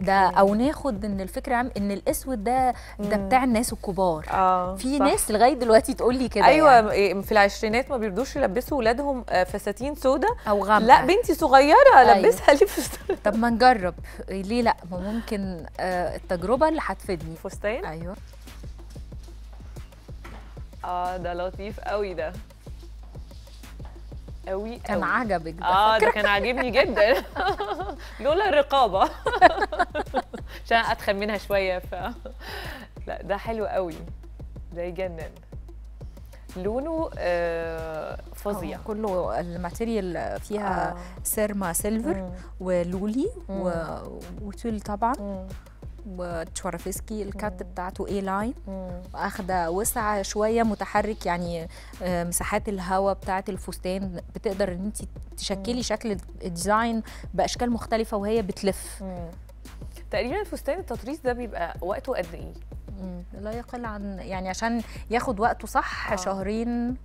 ده أو ناخد إن الفكرة عم إن الأسود ده ده مم. بتاع الناس الكبار آه في صح. ناس لغاية دلوقتي تقول لي كده أيوه يعني. يعني. في العشرينات ما بيرضوش يلبسوا ولادهم آه، فساتين سودا أو غامقة. لا بنتي صغيرة أيوة. لبسها ليه فستان طب ما نجرب. ليه لا؟ ما ممكن آه التجربة اللي هتفيدني. فستان. أيوه. آه ده لطيف قوي ده. قوي كان قوي. عجبك ده آه؟ ده كان عاجبني جدا. [LAUGHS] لولا الرقابة. [LAUGHS] عشان اتخن منها شوية ف لا ده حلو قوي ده يجنن. لونه آه فظيع كله ال material فيها آه. سيرما silver مم. ولولي مم. وتول طبعا مم. وسواروفسكي ال cut بتاعته A line واخده وسع شوية متحرك يعني آه، مساحات الهواء بتاعه الفستان بتقدر إن انت تشكلي شكل ال design بأشكال مختلفة وهي بتلف تقريبا فستان التطريز ده بيبقى وقته قد إيه مم. لا يقل عن يعني عشان ياخد وقته صح آه. شهرين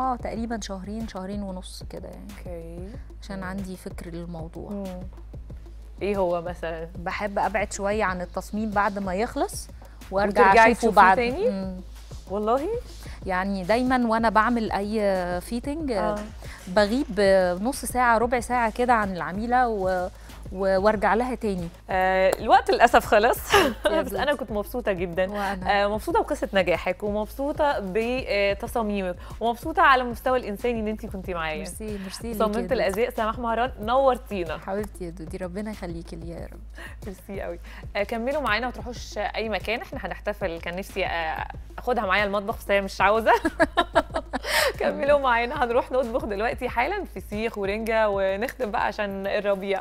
آه تقريبا شهرين شهرين ونص كده يعني okay عشان عندي فكر للموضوع إيه هو مثلا بحب أبعد شوية عن التصميم بعد ما يخلص وأرجع أشوفه بعد تاني؟ مم. والله يعني دايما وأنا بعمل أي fitting. آه. بغيب نص ساعة ربع ساعة كده عن العميلة و... وارجع لها تاني. آه الوقت للأسف خلص. [LAUGHS] [LAUGHS] بس أنا كنت مبسوطة جدا. وأنا. آه مبسوطة بقصة نجاحك ومبسوطة بتصاميمك ومبسوطة على المستوى الانساني ان انت كنتي معايا. ميرسي ميرسي صممت. الازياء سماح مهران نورتينا. حبيبتي يا دودي ربنا يخليكي لي يا رب. ميرسي قوي. آه كملوا معانا ما تروحوش أي مكان إحنا هنحتفل. كان نفسي آه أخدها معايا المطبخ بس هي مش عاوزة. [LAUGHS] كملوا معانا هنروح نطبخ دلوقتي حالا فسيخ ورنجة ونختم بقى عشان الربيع.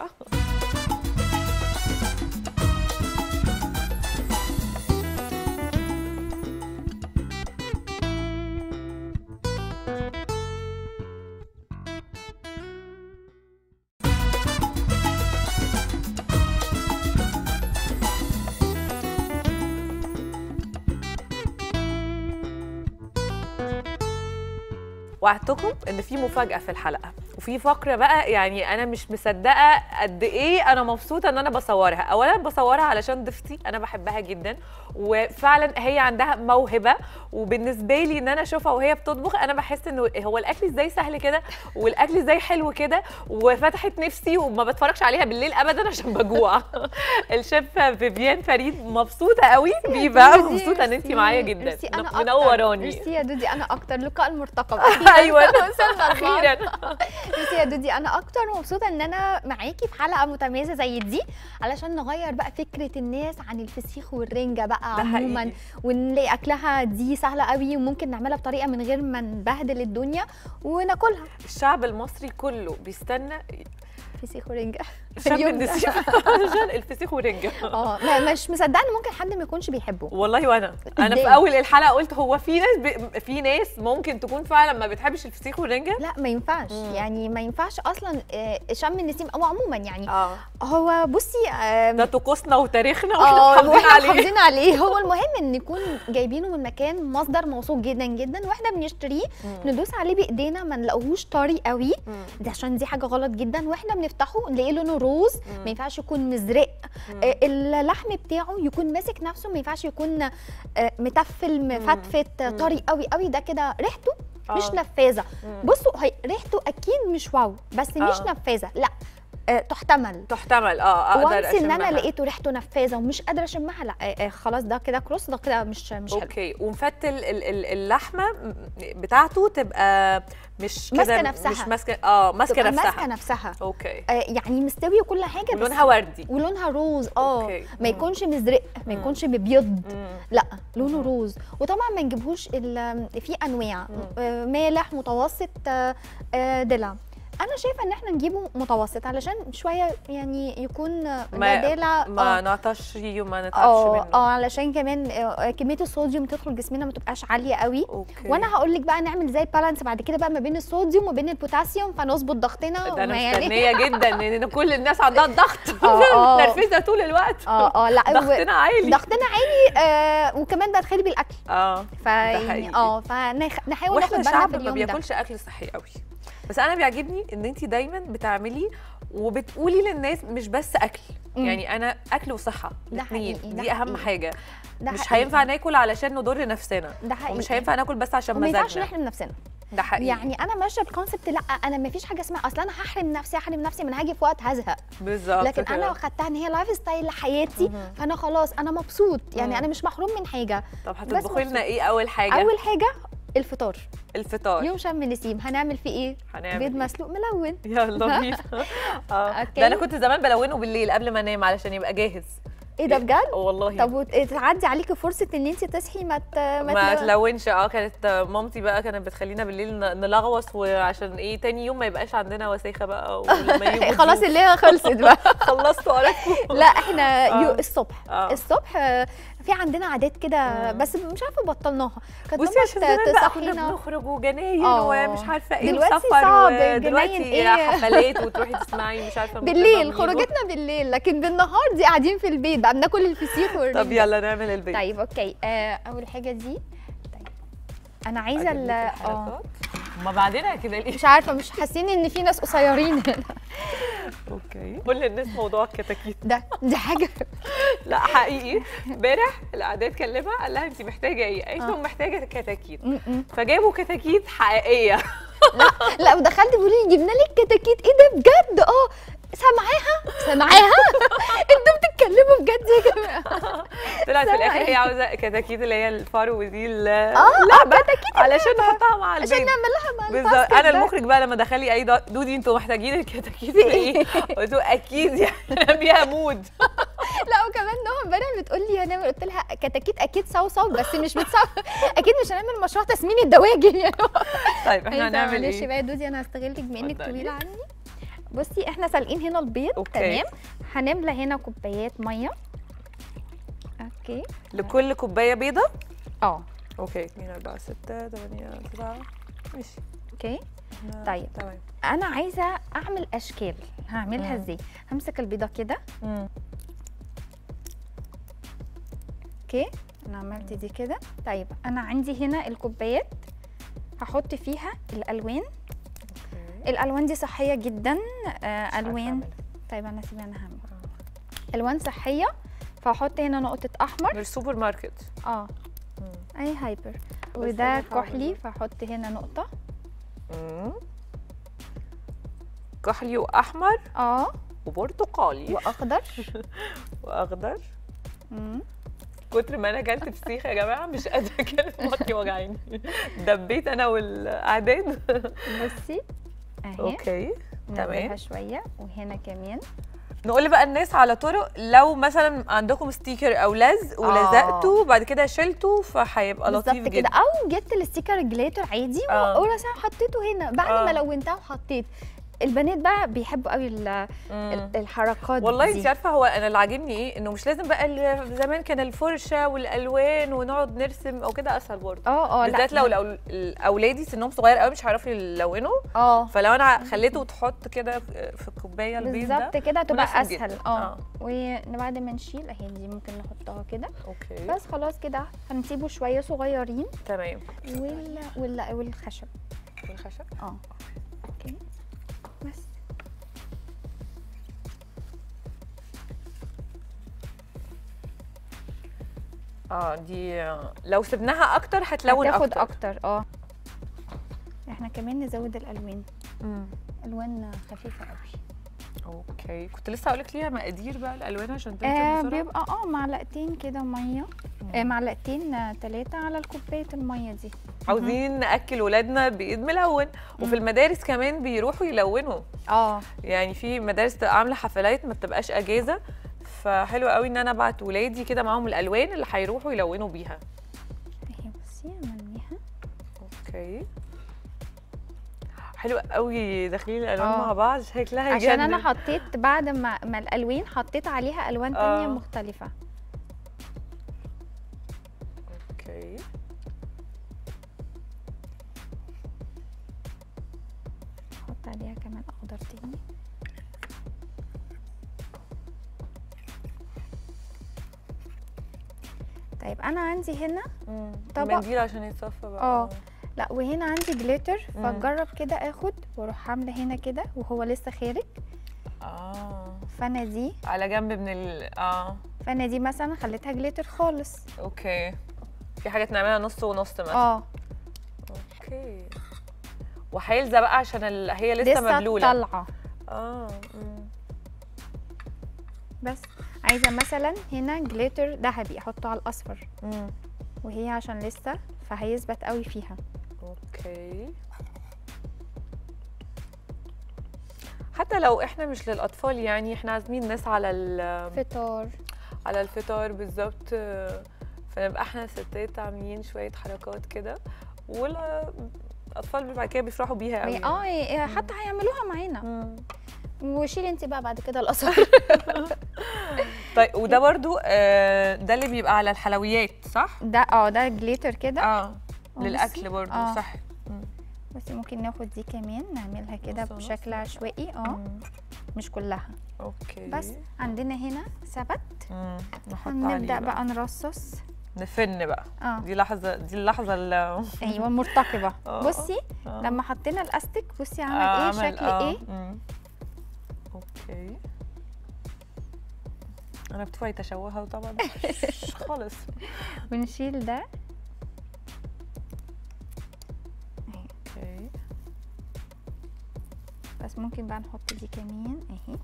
وعدتكم إن في مفاجأة في الحلقة. وفي فقرة بقى يعني أنا مش مصدقة قد إيه أنا مبسوطة إن أنا بصورها. اولا بصورها علشان ضيفتي أنا بحبها جدا وفعلا هي عندها موهبة وبالنسبة لي إن أنا أشوفها وهي بتطبخ أنا بحس إنه هو الأكل إزاي سهل كده والأكل إزاي حلو كده وفتحت نفسي وما بتفرجش عليها بالليل ابدا عشان بجوع. [LAUGHS] الشيف فيفيان فريد مبسوطة قوي بيبقى دودي، مبسوطة إن انت معايا جدا. منوراني. ميرسي يا دودي أنا أكتر لقاء المرتقب. [LAUGHS] أيوة، [LAUGHS] وصلنا. أخيراً. ميرسي يا دودي أنا أكتر مبسوطة إن أنا معاكي في حلقة متميزة زي دي علشان نغير بقى فكرة الناس عن الفسيخ والرنجة بقى عموما. ونلاقي أكلها دي سهلة قوي وممكن نعملها بطريقة من غير ما نبهدل الدنيا وناكلها الشعب المصري كله بيستنى فسيخ ورنجة [LAUGHS] شم الفسيخ ورنجة. آه مش مصدقه ان ممكن حد ما يكونش بيحبه. والله وأنا أنا في؟ اول الحلقة قلت هو في ناس ب... في ناس ممكن تكون فعلا ما بتحبش الفسيخ والرنجة؟ لا ما ينفعش. مم. يعني ما ينفعش أصلا آه، شم النسيم. أو عموما يعني آه. هو بصي ده طقوسنا وتاريخنا آه وإحنا محافظين عليه. محافظين عليه. هو المهم إن نكون جايبينه من مكان مصدر موثوق جدا جدا وإحنا بنشتريه. ندوس عليه بإيدينا ما نلاقوهوش طري قوي. ده عشان دي حاجة غلط جدا وإحنا بنفتحه نلاقيه لونه روز مم. ما ينفعش يكون مزرق. آه، اللحم بتاعه يكون ماسك نفسه ما ينفعش يكون آه، متفل مفتفت. طري قوي قوي ده كده ريحته مش آه. نفاذة. بصوا ريحته أكيد مش واو بس مش. نفاذة لا تحتمل تحتمل آه أقدر وانس إن أنا. لقيته ريحته نفاذة ومش قادرة أشمها لا آه، آه، خلاص ده كده كروس ده كده مش مش حلو أوكي ومفتل ال- ال- اللحمة بتاعته تبقى مش كده ماسكة نفسها. مش ماسكة آه ماسكة نفسها ماسكة نفسها okay آه، يعني مستوي وكل حاجة بس لونها وردي ولونها روز آه okay. ما. يكونش مزرق ما. يكونش مبيض. لا لونه روز وطبعا ما نجيبهوش في أنواع آه، مالح متوسط آه، آه، دلع أنا شايفة إن إحنا نجيبه متوسط علشان شوية يعني يكون آه، ده ما ما آه. نعطش وما نتعبش آه منه. آه علشان كمان آه، كمية الصوديوم تدخل جسمنا ما تبقاش عالية قوي. okay. وأنا هقول لك بقى نعمل زي balance بعد كده بقى ما بين الصوديوم وما بين البوتاسيوم فنظبط ضغطنا ده أنا وما يعني- مستنية جدا ان كل الناس عندها [LAUGHS] الضغط. نرفزه طول الوقت. آه آه لا ضغطنا عالي. ضغطنا عالي آه وكمان بقى تخلي بالأكل. آه فيعني. آه فنحاول ناخد بالنا في ما اليوم ده. بياكلش أكل صحي قوي. بس أنا بيعجبني إن انت دايما بتعملي وبتقولي للناس مش بس أكل مم. يعني أنا أكل وصحة ده الاثنين دي أهم حقيقي. حاجة ده مش حقيقي. هينفع ناكل علشان نضر نفسنا ده حقيقي ومش هينفع ناكل بس عشان وما مزاجنا نحرم نفسنا ده حقيقي يعني أنا ماشية ب concept لأ أنا ما فيش حاجة اسمها أصل أنا هحرم نفسي هحرم نفسي ما أنا هاجي في وقت هزهق بالظبط لكن كده. أنا خدتها إن هي lifestyle لحياتي مهم. فأنا خلاص أنا مبسوط يعني مم. أنا مش محروم من حاجة طب هتطبخي لنا. إيه أول حاجة أول حاجة الفطار الفطار يوم شم النسيم هنعمل فيه إيه هنعمل بيض إيه؟ مسلوق ملون [LAUGHS] يلا [LAUGHS] بينا آه. [LAUGHS] ده أنا كنت زمان بلونه بالليل قبل ما أنام علشان يبقى جاهز إيه ده بجد والله طب وتعدي عليكي فرصة إن انت تصحي ما. ما تلو- تلونش آه كانت مامتي بقى كانت بتخلينا بالليل نلغوص وعشان إيه تاني يوم ما يبقاش عندنا وساخة بقى ولما خلاص ضيوف. اللي هي خلصت بقى خلصتوا عرفتوا لا إحنا يو آه. الصبح آه. الصبح آه، في عندنا عادات كده بس مش عارفة بطلناها كانت بصي عشان تصحينا بنخرج وجناين آه. ومش عارفة إيه دلوقتي وسفر صعب، الجناين إيه؟ حفلات وتروحي تسمعي مش عارفة [LAUGHS] بالليل. خروجتنا بالليل لكن بالنهار دي قاعدين في البيت بقى بناكل الفسيخ طب. يلا نعمل البيض طيب okay آه أول حاجة دي طيب أنا عايزة آه. ما بعدين كده ليه مش عارفة مش حاسين إن في ناس قصيرين. هنا أوكي قول للناس موضوع الكتاكيت. ده دي حاجة. لا حقيقي. امبارح الأعداد كلمها قال لها انت محتاجة إيه؟ قالت لهم محتاجة كتاكيت. فجابوا كتاكيت حقيقية. لا ودخلت بيقولوا لي جبنا لك كتاكيت. إيه ده بجد؟ آه. سامعاها؟ سامعاها. أنتوا بتتكلموا بجد يا جماعة. [LAUGHS] طلعت في الآخر. هي عاوزة كتاكيت اللي هي الفرو دي ال- اللعبه علشان نحطها مع البيض. عشان نعمل لها مع بالظبط. أنا. المخرج بقى لما دخل لي اي دودي أنتوا محتاجين الكتاكيت [LAUGHS] إيه؟ قلت له أكيد يعني بيها [LAUGHS] mood. لا وكمان نهى امبارح بتقول لي هنعمل قلت لها كتاكيت أكيد صوصو بس مش بتصو أكيد مش هنعمل مشروع تسمين الدواجن يعني. طيب إحنا هنعمل معلش إيه؟ بقى يا دودي أنا هستغلك بما إنك. طويلة عني. بصي إحنا سالقين هنا البيض okay. تمام؟ هنملى هنا كوبايات مية. okay. لكل كوباية بيضة؟ آه. okay. 2 4 6 8 9 ماشي. okay. طيب. تمام. أنا عايزة أعمل أشكال. هعملها. إزاي؟ همسك البيضة كده. okay. أنا عملت دي كده. طيب أنا عندي هنا الكوبايات. هحط فيها الألوان. الألوان دي صحية جدا. آه ألوان. طيب أنا سيبي أنا هعمل. ألوان صحية. فهحط هنا نقطة أحمر. من السوبر ماركت. آه. مم. أي hyper. وده كحلي. فهحط هنا نقطة. كحلي وأحمر. آه. وبرتقالي. [LAUGHS] وأخضر. وأخضر. كتر ما أنا اكلت فسيخ يا جماعة مش قادرة اكل بطني وجعاني. [LAUGHS] دبيت أنا والأعداد. بصي. [LAUGHS] أهي. okay تمام. شوية وهنا كمان. نقول بقى الناس على طرق لو مثلا عندكم sticker أو لزق ولزقته وبعد كده شلته فهيبقى لطيف جدا كده. أو جبت ال sticker ال glitter عادي آه. ورسم حطيته هنا. بعد آه. ما لونتها وحطيت. البنات بقى بيحبوا قوي. الحركات والله انت عارفة هو أنا اللي عاجبني إيه؟ إنه مش لازم بقى زمان كان الفرشة والألوان ونقعد نرسم أو كده أسهل برضه. آه آه بالذات لو الأولادي سنهم صغير قوي مش هيعرفوا يلونوا. آه. فلو أنا خليته تحط كده في الكوباية البيض بالظبط كده هتبقى. أسهل. آه. وبعد ما نشيل أهي دي ممكن نحطها كده. okay. بس خلاص كده هنسيبه شوية صغيرين. تمام. وال... وال... والخشب. والخشب؟ آه. okay. آه دي لو سبناها أكتر هتلون هتاخد أكتر. أكتر آه. إحنا كمان نزود الألوان. مم. ألوان خفيفة قوي. أوكي. كنت لسه هقول لك ليها مقادير بقى الألوان عشان تنزل آه بيبقى آه معلقتين كده مية. آه معلقتين ثلاثة على الكوباية المية دي. عاوزين نأكل ولادنا بإيد ملون. وفي المدارس كمان بيروحوا يلونوا. آه. يعني في مدارس عاملة حفلات ما بتبقاش أجازة. فحلو قوي ان أنا ابعت ولادي كده معاهم الالوان اللي هيروحوا يلونوا بيها اهي بصي عملناها okay حلو قوي داخلين الالوان آه. مع بعض شكلها عشان أنا. حطيت بعد ما ما الالوان حطيت عليها الوان تانية آه. مختلفة okay أحط عليها كمان اخضر تاني طيب أنا عندي هنا طبق. المنديل عشان يتصفى بقى. آه. لا وهنا عندي glitter. فجرب كده آخد وأروح عاملة هنا كده وهو لسه خارج. آه. فأنا دي. على جنب من ال آه. فأنا دي مثلا خليتها glitter خالص. okay. في حاجات نعملها نص ونص مثلا. آه. okay. وهيلزق بقى عشان ال... هي لسه, لسه مبلولة. طالعة. آه. مم. بس. عايزة مثلا هنا جليتر ذهبي أحطه على الأصفر. مم. وهي عشان لسه فهيثبت قوي فيها. أوكي. حتى لو إحنا مش للأطفال يعني إحنا عازمين ناس على ال... فطار. على الفطار بالظبط. فنبقى إحنا ستات عاملين شوية حركات كده. والأطفال بعد كده بيفرحوا بيها قوي. آه إيه، حتى هيعملوها معانا. وشيلي انت بقى بعد كده الاثار [LAUGHS] طيب وده برضو آه، ده اللي بيبقى على الحلويات صح؟ ده آه ده جليتر كده. آه للأكل برضو آه. صح. بس ممكن ناخد دي كمان نعملها كده بشكل عشوائي آه. مش كلها. أوكي. بس عندنا هنا ثبت هنبدا عليه بقى. نرصص. نفن بقى. آه. دي لحظة دي اللحظة اللي أيوه مرتقبة. [LAUGHS] آه، بصي آه. لما حطينا الاستيك بصي عمل آه، إيه؟ عمل- شكل آه، إيه؟ مم. okay. أنا بتوعي تشوهه طبعا. [LAUGHS] خالص. ونشيل ده. okay. بس ممكن بقى نحط دي كمان. أهي.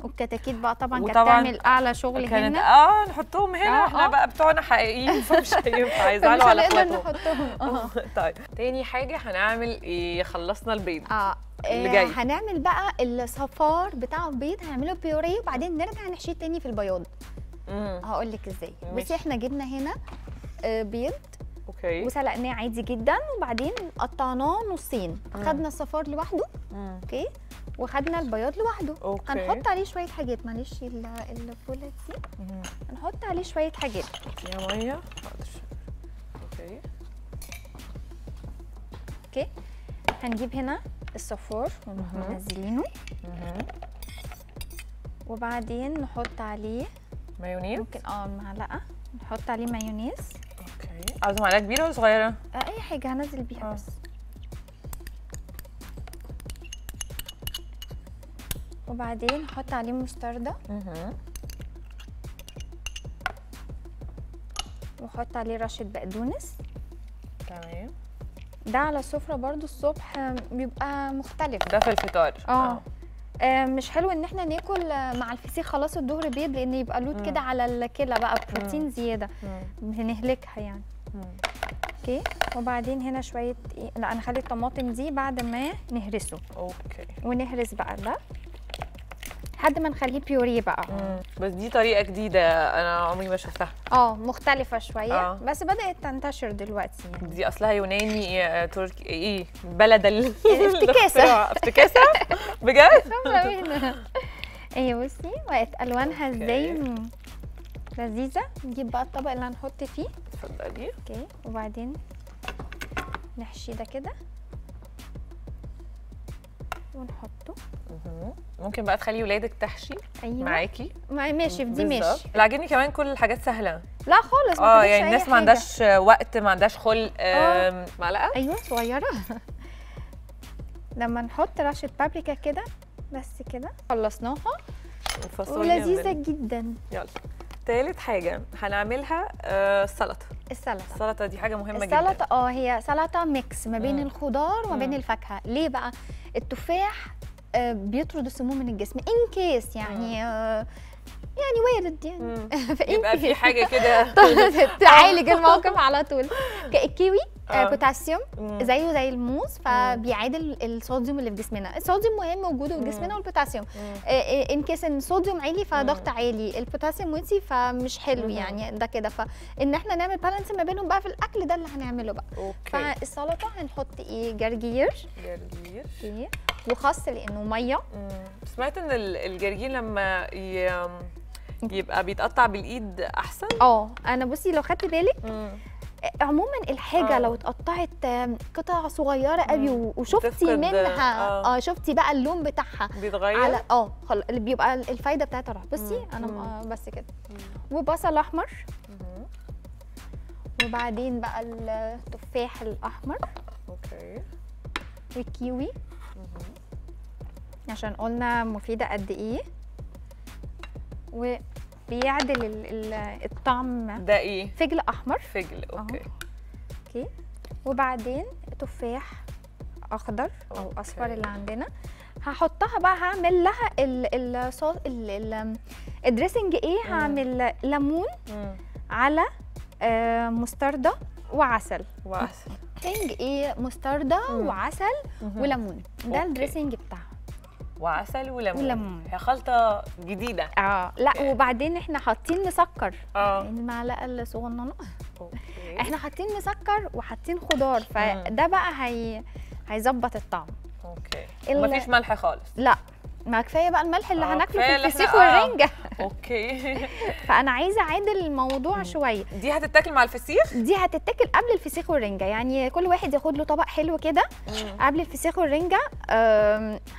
والكتاكيت بقى طبعا كانت تعمل أعلى شغل كانت هنا. آه نحطهم هنا. آه، إحنا آه. بقى بتوعنا حقيقيين فمش [LAUGHS] هينفع يزعلوا على أخواتهم. نحطهم. [LAUGHS] آه. طيب. تاني حاجة هنعمل إيه؟ خلصنا البيض. آه اللي آه، جاي. هنعمل بقى الصفار بتاع البيض هنعمله purée وبعدين نرجع نحشيه تاني في البياض. هقول لك إزاي. بصي إحنا جبنا هنا آه، بيض. okay. وسلقناه عادي جدا وبعدين قطعناه نصين. خدنا الصفار لوحده مم. okay؟ وخدنا البياض لوحده. okay. هنحط عليه شوية حاجات. معلش ال- الفوطة دي. هنحط عليه شوية حاجات. فيها مية. okay. okay؟ هنجيب هنا الصفار ونروح مهم. منزلينه مهم. وبعدين نحط عليه مايونيز؟ ممكن آه معلقة. نحط عليه مايونيز. okay. عاوزة معلقة كبيرة ولا صغيرة؟ آه أي حاجة هنزل بيها آه. بس. وبعدين نحط عليه مستردة. وأحط عليه رشة بقدونس. تمام. ده على السفرة برضو الصبح بيبقى مختلف. ده في الفطار. آه. آه، مش حلو إن إحنا ناكل آه، مع الفسيخ خلاص الظهر بيض لأن يبقى لود. كده على الكلى بقى بروتين زيادة. مم. بنهلكها يعني. أوكي؟ وبعدين هنا شوية لا أنا هخلي الطماطم دي بعد ما نهرسه. أوكي. ونهرس بقى ده لحد ما نخليه بيوريه بقى مم. بس دي طريقة جديدة أنا عمري ما شفتها آه مختلفة شوية آه. بس بدأت تنتشر دلوقتي يعني دي أصلها يوناني آه، تركي إيه بلد ال افتكاسة. الاختراع. [LAUGHS] افتكاسة بجد [LAUGHS] أيوه بصي بقت ألوانها. إزاي لذيذة نجيب بقى الطبق اللي هنحط فيه اتفضلي أوكي وبعدين نحشي ده كده ونحطه. ممكن بقى تخلي ولادك تحشي أيوه. معاكي. ما- ماشي في دي. ماشي. اللي عاجبني كمان كل الحاجات سهلة. لا خالص آه يعني الناس. ما عندهاش وقت ما عندهاش خلق آه. معلقة. أيوه صغيرة. [LAUGHS] لما نحط رشة بابريكا كده بس كده خلصناها. ولذيذة جدا. يلا. تالت حاجة هنعملها آه، سلطه السلطة. السلطة دي حاجة مهمة جدا. السلطة آه هي سلطة mix ما بين مم. الخضار وما بين مم. الفاكهة. ليه بقى؟ التفاح آه، بيطرد السموم من الجسم. in case يعني آه، يعني وارد يعني [LAUGHS] يبقى في. حاجة كده [LAUGHS] تعالج الموقف [LAUGHS] على طول الكيوي آه. آه. بوتاسيوم مم. زيه زي الموز فبيعادل الصوديوم اللي في جسمنا الصوديوم مهم وجوده في. جسمنا والبوتاسيوم مم. in case إن الصوديوم عالي فضغط عالي البوتاسيوم وطي فمش حلو. يعني ده كده فإن إحنا نعمل balance ما بينهم بقى في الأكل ده اللي هنعمله بقى okay فالسلطة هنحط إيه جرجير جرجير أوكي وخس لأنه مية مم. سمعت إن ال- الجرجير لما ي... [LAUGHS] يبقى بيتقطع بالإيد أحسن آه أنا بصي لو خدت بالك مم. عموما الحاجة آه. لو اتقطعت قطع صغيرة قوي مم. وشفتي منها آه. آه شفتي بقى اللون بتاعها بيتغير على آه خل... اللي بيبقى الفايدة بتاعتها راح بصي مم. أنا مم. آه بس كده وبصل أحمر. وبعدين بقى التفاح الأحمر okay والكيوي مهم. عشان قلنا مفيدة قد إيه وبيعدل ال... ال... الطعم. ده إيه؟ فجل أحمر. فجل okay. okay. وبعدين تفاح أخضر أو أصفر. اللي عندنا. هحطها بقى هعمل لها ال الصوص ال ال ال dressing إيه؟ مم. هعمل ليمون. على آه، مستردة وعسل. وعسل. dressing إيه؟ مستردة مم. وعسل. وليمون. ده. ال dressing بتاعها. وعسل وليمون. وليمون. هي خلطة جديدة. آه. لا وبعدين إحنا حاطين مسكر. آه. المعلقة الصغننة. okay. [LAUGHS] إحنا حاطين مسكر وحاطين خضار فده بقى هي هيظبط الطعم. أوكي. ال- ومفيش ملح خالص. لا. ما كفاية بقى الملح اللي آه، هناكله في الفسيخ آه. والرنجة. أوكي. [LAUGHS] فأنا عايزة أعادل الموضوع شوية. دي هتتاكل مع الفسيخ؟ دي هتتاكل قبل الفسيخ والرنجة. يعني كل واحد ياخد له طبق حلو كده قبل الفسيخ والرنجة.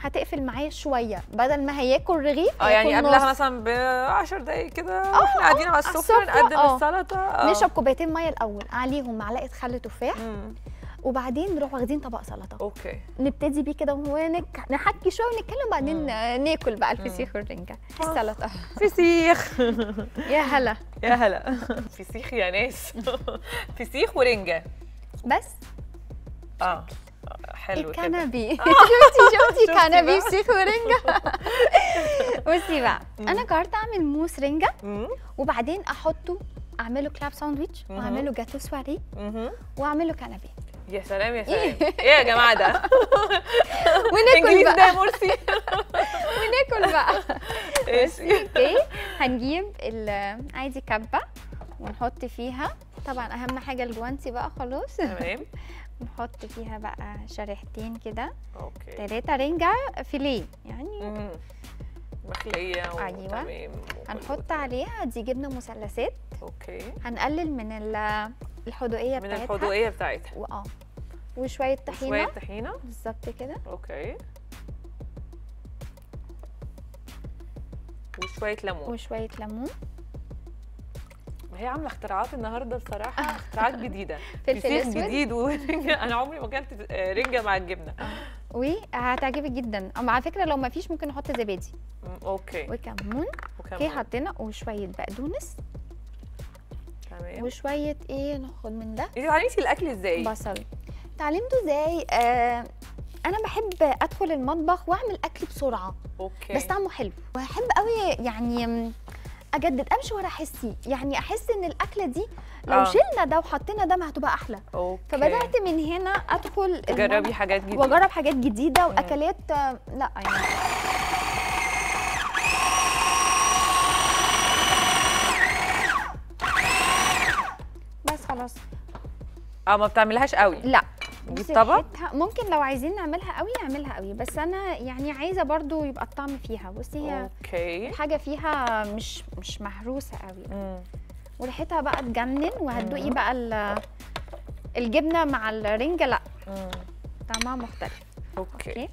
هتقفل معايا شوية. بدل ما هياكل رغيف آه يعني قبلها. مثلا ب 10 دقايق كده. وإحنا قاعدين على السفرة نقدم آه. السلطة. آه. نشرب كوبايتين مية الأول. عليهم معلقة خل تفاح. وبعدين نروح واخدين طبق سلطة. أوكي. نبتدي بيه كده ونك... نحكي شوية ونتكلم بعدين آه، ناكل بقى الفسيخ والرنجة. السلطة. فسيخ. [LAUGHS] يا هلا. يا هلا. فسيخ يا ناس. [LAUGHS] فسيخ ورنجة. بس. آه. حلو الكنبي. آه. [LAUGHS] شفتي شفتي كنبي؟ فسيخ ورنجة؟ بصي بقى أنا قررت أعمل موس رنجة وبعدين أحطه أعمله club sandwich. وأعمله gâteau soirée. وأعمله canapé. يا سلام يا سلام. إيه. يا جماعة ده؟ [LAUGHS] وناكل ده بقى. يا مرسي. [LAUGHS] وناكل بقى. [LAUGHS] okay هنجيب عادي كبة ونحط فيها. طبعا أهم حاجة الجوانتي بقى خلاص. تمام. نحط فيها بقى شريحتين كده. okay. تلاتة رنجة فيليه يعني. مخلية. وتمام هنحط عليها دي جبنة مثلثات. okay. هنقلل من ال- الحدوقية من بتاعتها. الحدوقية بتاعتها. واه وشوية طحينة. شوية طحينة. بالظبط كده. okay. وشوية ليمون. وشوية ليمون. هي عاملة اختراعات النهارده بصراحة [LAUGHS] اختراعات جديدة. [LAUGHS] فلفل أسود. جديد ورنجه [LAUGHS] أنا عمري ما أكلت آه، رنجة مع الجبنة. وهتعجبك جدا. أما على فكرة لو ما فيش ممكن نحط زبادي. مم، okay. وكمون. okay. حطينا وشوية بقدونس. تمام. وشوية إيه ناخد من ده. انت اتعلمتي الأكل إزاي؟ بصل. اتعلمته إزاي؟ آه أنا بحب أدخل المطبخ وأعمل أكل بسرعة. okay. بس طعمه حلو. وبحب قوي يعني أجدد. أمشي ورا حسي. يعني أحس إن الأكلة دي لو آه. شلنا ده وحطينا ده ما هتبقى أحلى. okay. فبدأت من هنا أدخل المطبخ حاجات جديدة. وأجرب حاجات جديدة وأكلات آه، لأ يعني آه ما بتعملهاش قوي. لا. طبق ريحتها- ممكن لو عايزين نعملها قوي نعملها قوي بس أنا يعني عايزة برضو يبقى الطعم فيها. بصي هي okay. الحاجة فيها مش مش مهروسه قوي. مم. وريحتها بقى تجنن وهتدوقي. بقى ال- الجبنة مع الرنجة. لا مم. طعمها مختلف. okay. okay.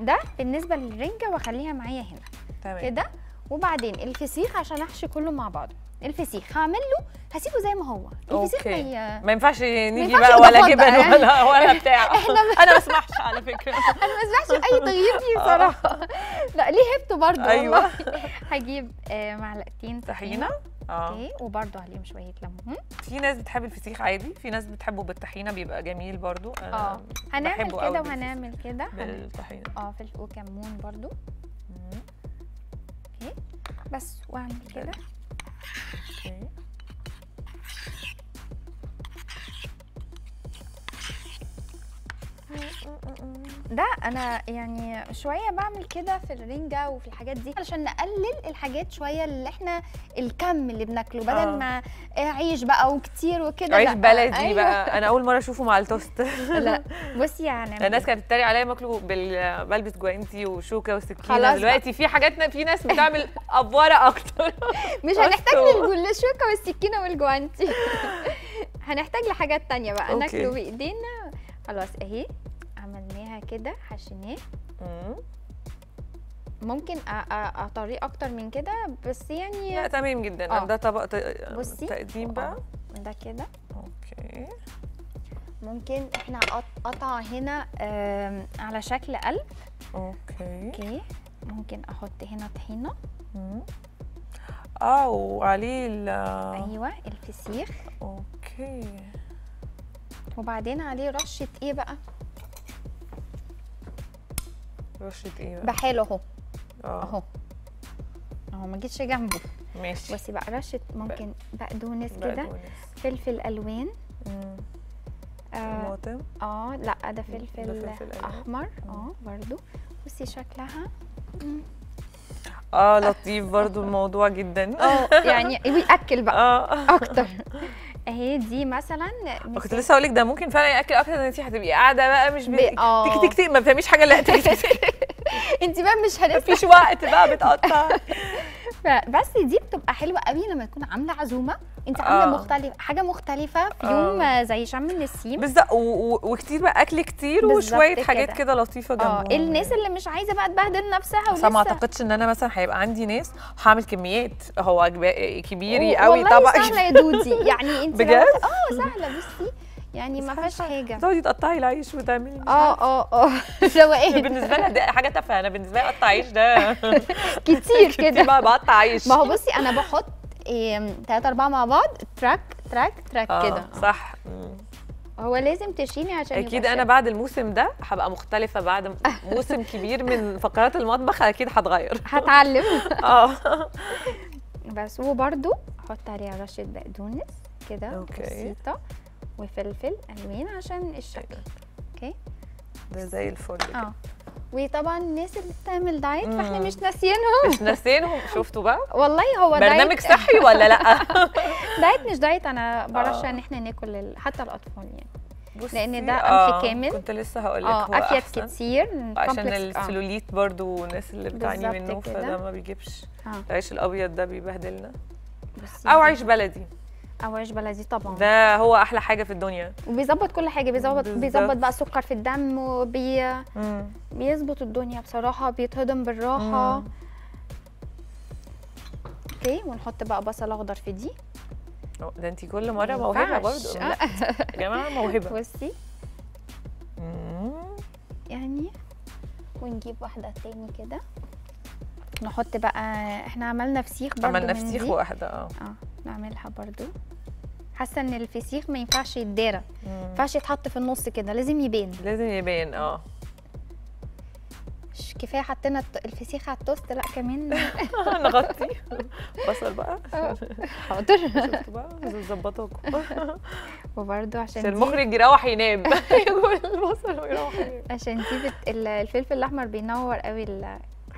ده بالنسبة للرنجة وأخليها معايا هنا. تمام. كده؟ وبعدين الفسيخ عشان أحشي كله مع بعضه. الفسيخ. هعمل له هسيبه زي ما هو. الفسيخ okay. هي... ما ينفعش نيجي بقى ولا جبن يعني. ولا ولا [LAUGHS] بتاع. [LAUGHS] أنا ما أسمحش على فكرة. [LAUGHS] أنا ما أسمحش أي تغيير فيه بصراحة. لا ليه هيبته برضه. والله. هجيب آه معلقتين طحينة؟ آه. okay. وبرضه عليهم شوية ليمون. في ناس بتحب الفسيخ عادي. في ناس بتحبه بالطحينة بيبقى جميل برضو آه هنعمل كده. وهنعمل كده. بالطحينة. آه في ال- وكمون برضو مم. okay. بس وأعمل كده. okay ده أنا يعني شوية بعمل كده في الرنجة وفي الحاجات دي علشان نقلل الحاجات شوية اللي إحنا الكم اللي بناكله. بدل آه. ما عيش بقى وكتير وكده عيش. بلدي أيوة. بقى. أنا أول مرة أشوفه مع التوست. [LAUGHS] لا. بصي يعني. الناس كانت بتتريق عليا ماكله. بلبس جوانتي وشوكة وسكينة. خلاص دلوقتي في حاجات في ناس بتعمل أفورة أكتر. [LAUGHS] مش [LAUGHS] هنحتاج الشوكة والسكينة والجوانتي. هنحتاج لحاجات تانية بقى. أوكي. ناكله بإيدينا. خلاص أهي. عملناها كده حشيناه. مم. ممكن أطريه أكتر من كده بس يعني لا تمام جدا. آه. ده طبق تقديم بقى. ده كده. okay. ممكن إحنا قط- قطع هنا على شكل قلب. okay. okay. ممكن أحط هنا طحينة. آه وعليه ال أيوه الفسيخ. okay. وبعدين عليه رشة إيه بقى؟ رشة إيه بقى؟ بحاله اهو. آه. اهو. اهو ما جيتش جنبه. ماشي. بصي بقى رشة ممكن بقدونس كده. فلفل ألوان. مم. آه, طماطم. آه لا ده فلفل, فلفل. أحمر. آه برضو. بصي شكلها. آه لطيف برضو الموضوع جدا. آه يعني [LAUGHS] بياكل بقى آه. أكتر. اهي دي مثلا كنت لسه هقول لك ده ممكن فعلا يأكل أكتر إن انت هتبقي قاعدة بقى مش ب- ب... آه. تك تك تك ما بتعمليش حاجة لا تك تك تك انت بقى مش هنسمع مفيش وقت بقى بتقطع. [LAUGHS] بس دي بتبقى حلوة قوي لما تكون عاملة عزومة. انت عاملة آه. مختلف حاجة مختلفة في آه. يوم آه، زي شم النسيم. بالظبط وكتير بقى أكل كتير وشوية حاجات كده. لطيفة آه جنبهم. الناس اللي مش عايزة بقى تبهدل نفسها بس أنا ما ولسه أعتقدش إن أنا مثلا هيبقى عندي ناس هعمل كميات هو كبيري و- قوي طبعا سهلة يا دودي. يعني [LAUGHS] انت بجد؟ آه سهلة. بصي يعني ما فيهاش حاجة. تقعدي تقطعي العيش وتعملي مش آه آه آه. [LAUGHS] روقان بالنسبة لها ده حاجة تافهة. أنا بالنسبة لي اقطع عيش ده. [LAUGHS] كتير كده. بقى بقطع عيش. ما هو بصي أنا بحط إيه تلاتة أربعة مع بعض تراك تراك تراك آه، كده. صح. هو لازم تشيلي عشان أكيد أنا. بعد الموسم ده هبقى مختلفة بعد [LAUGHS] موسم كبير من فقرات المطبخ أكيد هتغير. هتعلم. [LAUGHS] آه. [LAUGHS] بس وبرده أحط عليها رشة بقدونس كده. بسيطة وفلفل ألوان عشان الشكل. okay. ده زي الفل آه. وطبعا الناس اللي بتعمل diet فإحنا. مش ناسيينهم مش ناسينهم شفتوا بقى والله هو برنامج diet صحي ولا لأ [LAUGHS] diet مش diet أنا برشح آه. إن إحنا ناكل حتى الأطفال يعني لأن ده آه، قمح كامل كنت لسه هقول لك آه هو افيد. كتير عشان آه. السلوليت برضو والناس اللي بتعاني منه. فده ما بيجيبش آه. العيش الأبيض ده بيبهدلنا أو. عيش بلدي أو عيش بلدي طبعا. ده هو أحلى حاجة في الدنيا. وبيظبط كل حاجة بيظبط. بيظبط بقى السكر في الدم وبي. بيظبط الدنيا بصراحة بيتهضم بالراحة. مم. أوكي ونحط بقى بصل أخضر في دي. ده انت كل مرة موهبة لا يا جماعة موهبة. بصي. يعني ونجيب واحدة تاني كده. نحط بقى إحنا عملنا فسيخ برضو عملنا فسيخ. واحدة آه. آه نعملها برضو. حاسة ان الفسيخ ما ينفعش يتدارى ما. ينفعش يتحط في النص كده لازم يبان. لازم يبان آه. مش كفاية حطينا الفسيخ على التوست لا كمان. [LAUGHS] نغطي. بصل بقى. [LAUGHS] حاضر. شفتوا بقى؟ ظبطوكم [LAUGHS] وبرده عشان المخرج يروح ينام. يقول البصل ويروح ينام. عشان دي الفلفل الأحمر بينور قوي.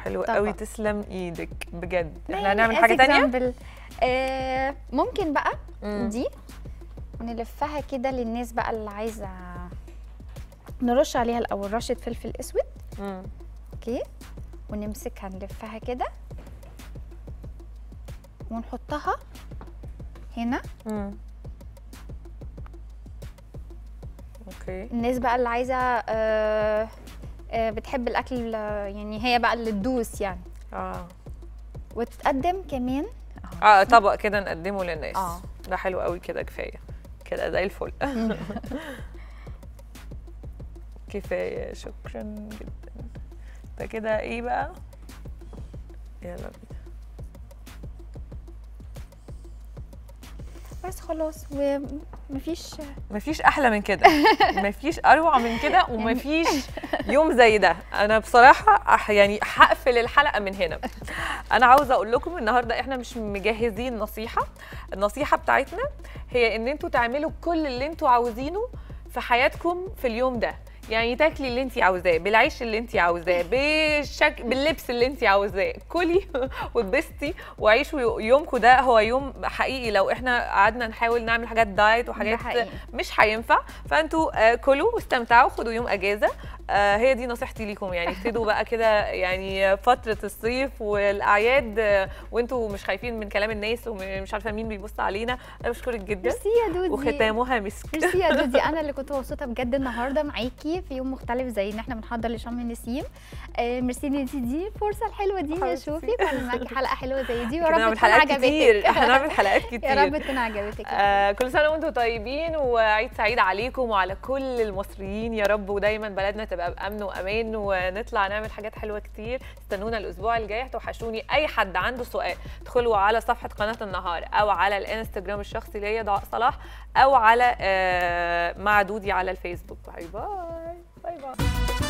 حلو طبعا. قوي تسلم إيدك بجد إحنا هنعمل حاجة تانية example، آه ممكن بقى مم. دي نلفها كده للناس بقى اللي عايزة نرش عليها الأول رشة فلفل أسود مم. أوكي ونمسكها نلفها كده ونحطها هنا مم. أوكي الناس بقى اللي عايزة آه بتحب الأكل آه، يعني هي بقى اللي تدوس يعني. آه. وتتقدم كمان. آه. طبق كده نقدمه للناس. آه. ده حلو قوي كده كفاية. كده زي الفل. [LAUGHS] كفاية. شكرا جدا. ده كده إيه بقى؟ يلا بينا. بس خلاص ومفيش مفيش أحلى من كده. [LAUGHS] مفيش أروع من كده ومفيش يوم زي ده. أنا بصراحة يعني هقفل الحلقة من هنا. أنا عاوزة أقول لكم النهارده إحنا مش مجهزين نصيحة. النصيحة بتاعتنا هي إن أنتوا تعملوا كل اللي أنتوا عاوزينه في حياتكم في اليوم ده. يعني تاكلي اللي انت عاوزاه بالعيش اللي انت عاوزاه بالشك... باللبس اللي انت عاوزاه. كلي [LAUGHS] واتبسطي وعيشوا يومكم ده هو يوم حقيقي. لو إحنا قعدنا نحاول نعمل حاجات دايت وحاجات. مش هينفع فانتوا آه، كلوا واستمتعوا خدوا يوم اجازة. آه، هي دي نصيحتي ليكم. يعني ابتدوا بقى كده يعني فترة الصيف والأعياد آه، وانتوا مش خايفين من كلام الناس ومش عارفة مين بيبص علينا. أنا بشكرك جدا. ميرسي يا دودي. وختامها مسك. ميرسي يا دودي. [LAUGHS] أنا اللي كنت مبسوطة بجد النهارده معاكي. في يوم مختلف زي إن إحنا بنحضر لشم النسيم آه ميرسي إن انت دي الفرصه الحلوة دي حبيبتي. اشوفك واعمل معاكي حلقه حلوة زي دي [LAUGHS] ويا رب تكون عجبتك. [LAUGHS] إحنا هنعمل حلقات كتير يا رب تكون عجبتك. آه كل سنة وأنتم طيبين وعيد سعيد عليكم وعلى كل المصريين. يا رب ودايما بلدنا تبقى بأمن وأمان ونطلع نعمل حاجات حلوة كتير. استنونا الأسبوع الجاي هتوحشوني أي حد عنده سؤال. ادخلوا على صفحة قناة النهار أو على الإنستجرام الشخصي ليا دعاء صلاح أو على آه مع دودي على الفيسبوك. bye bye. bye bye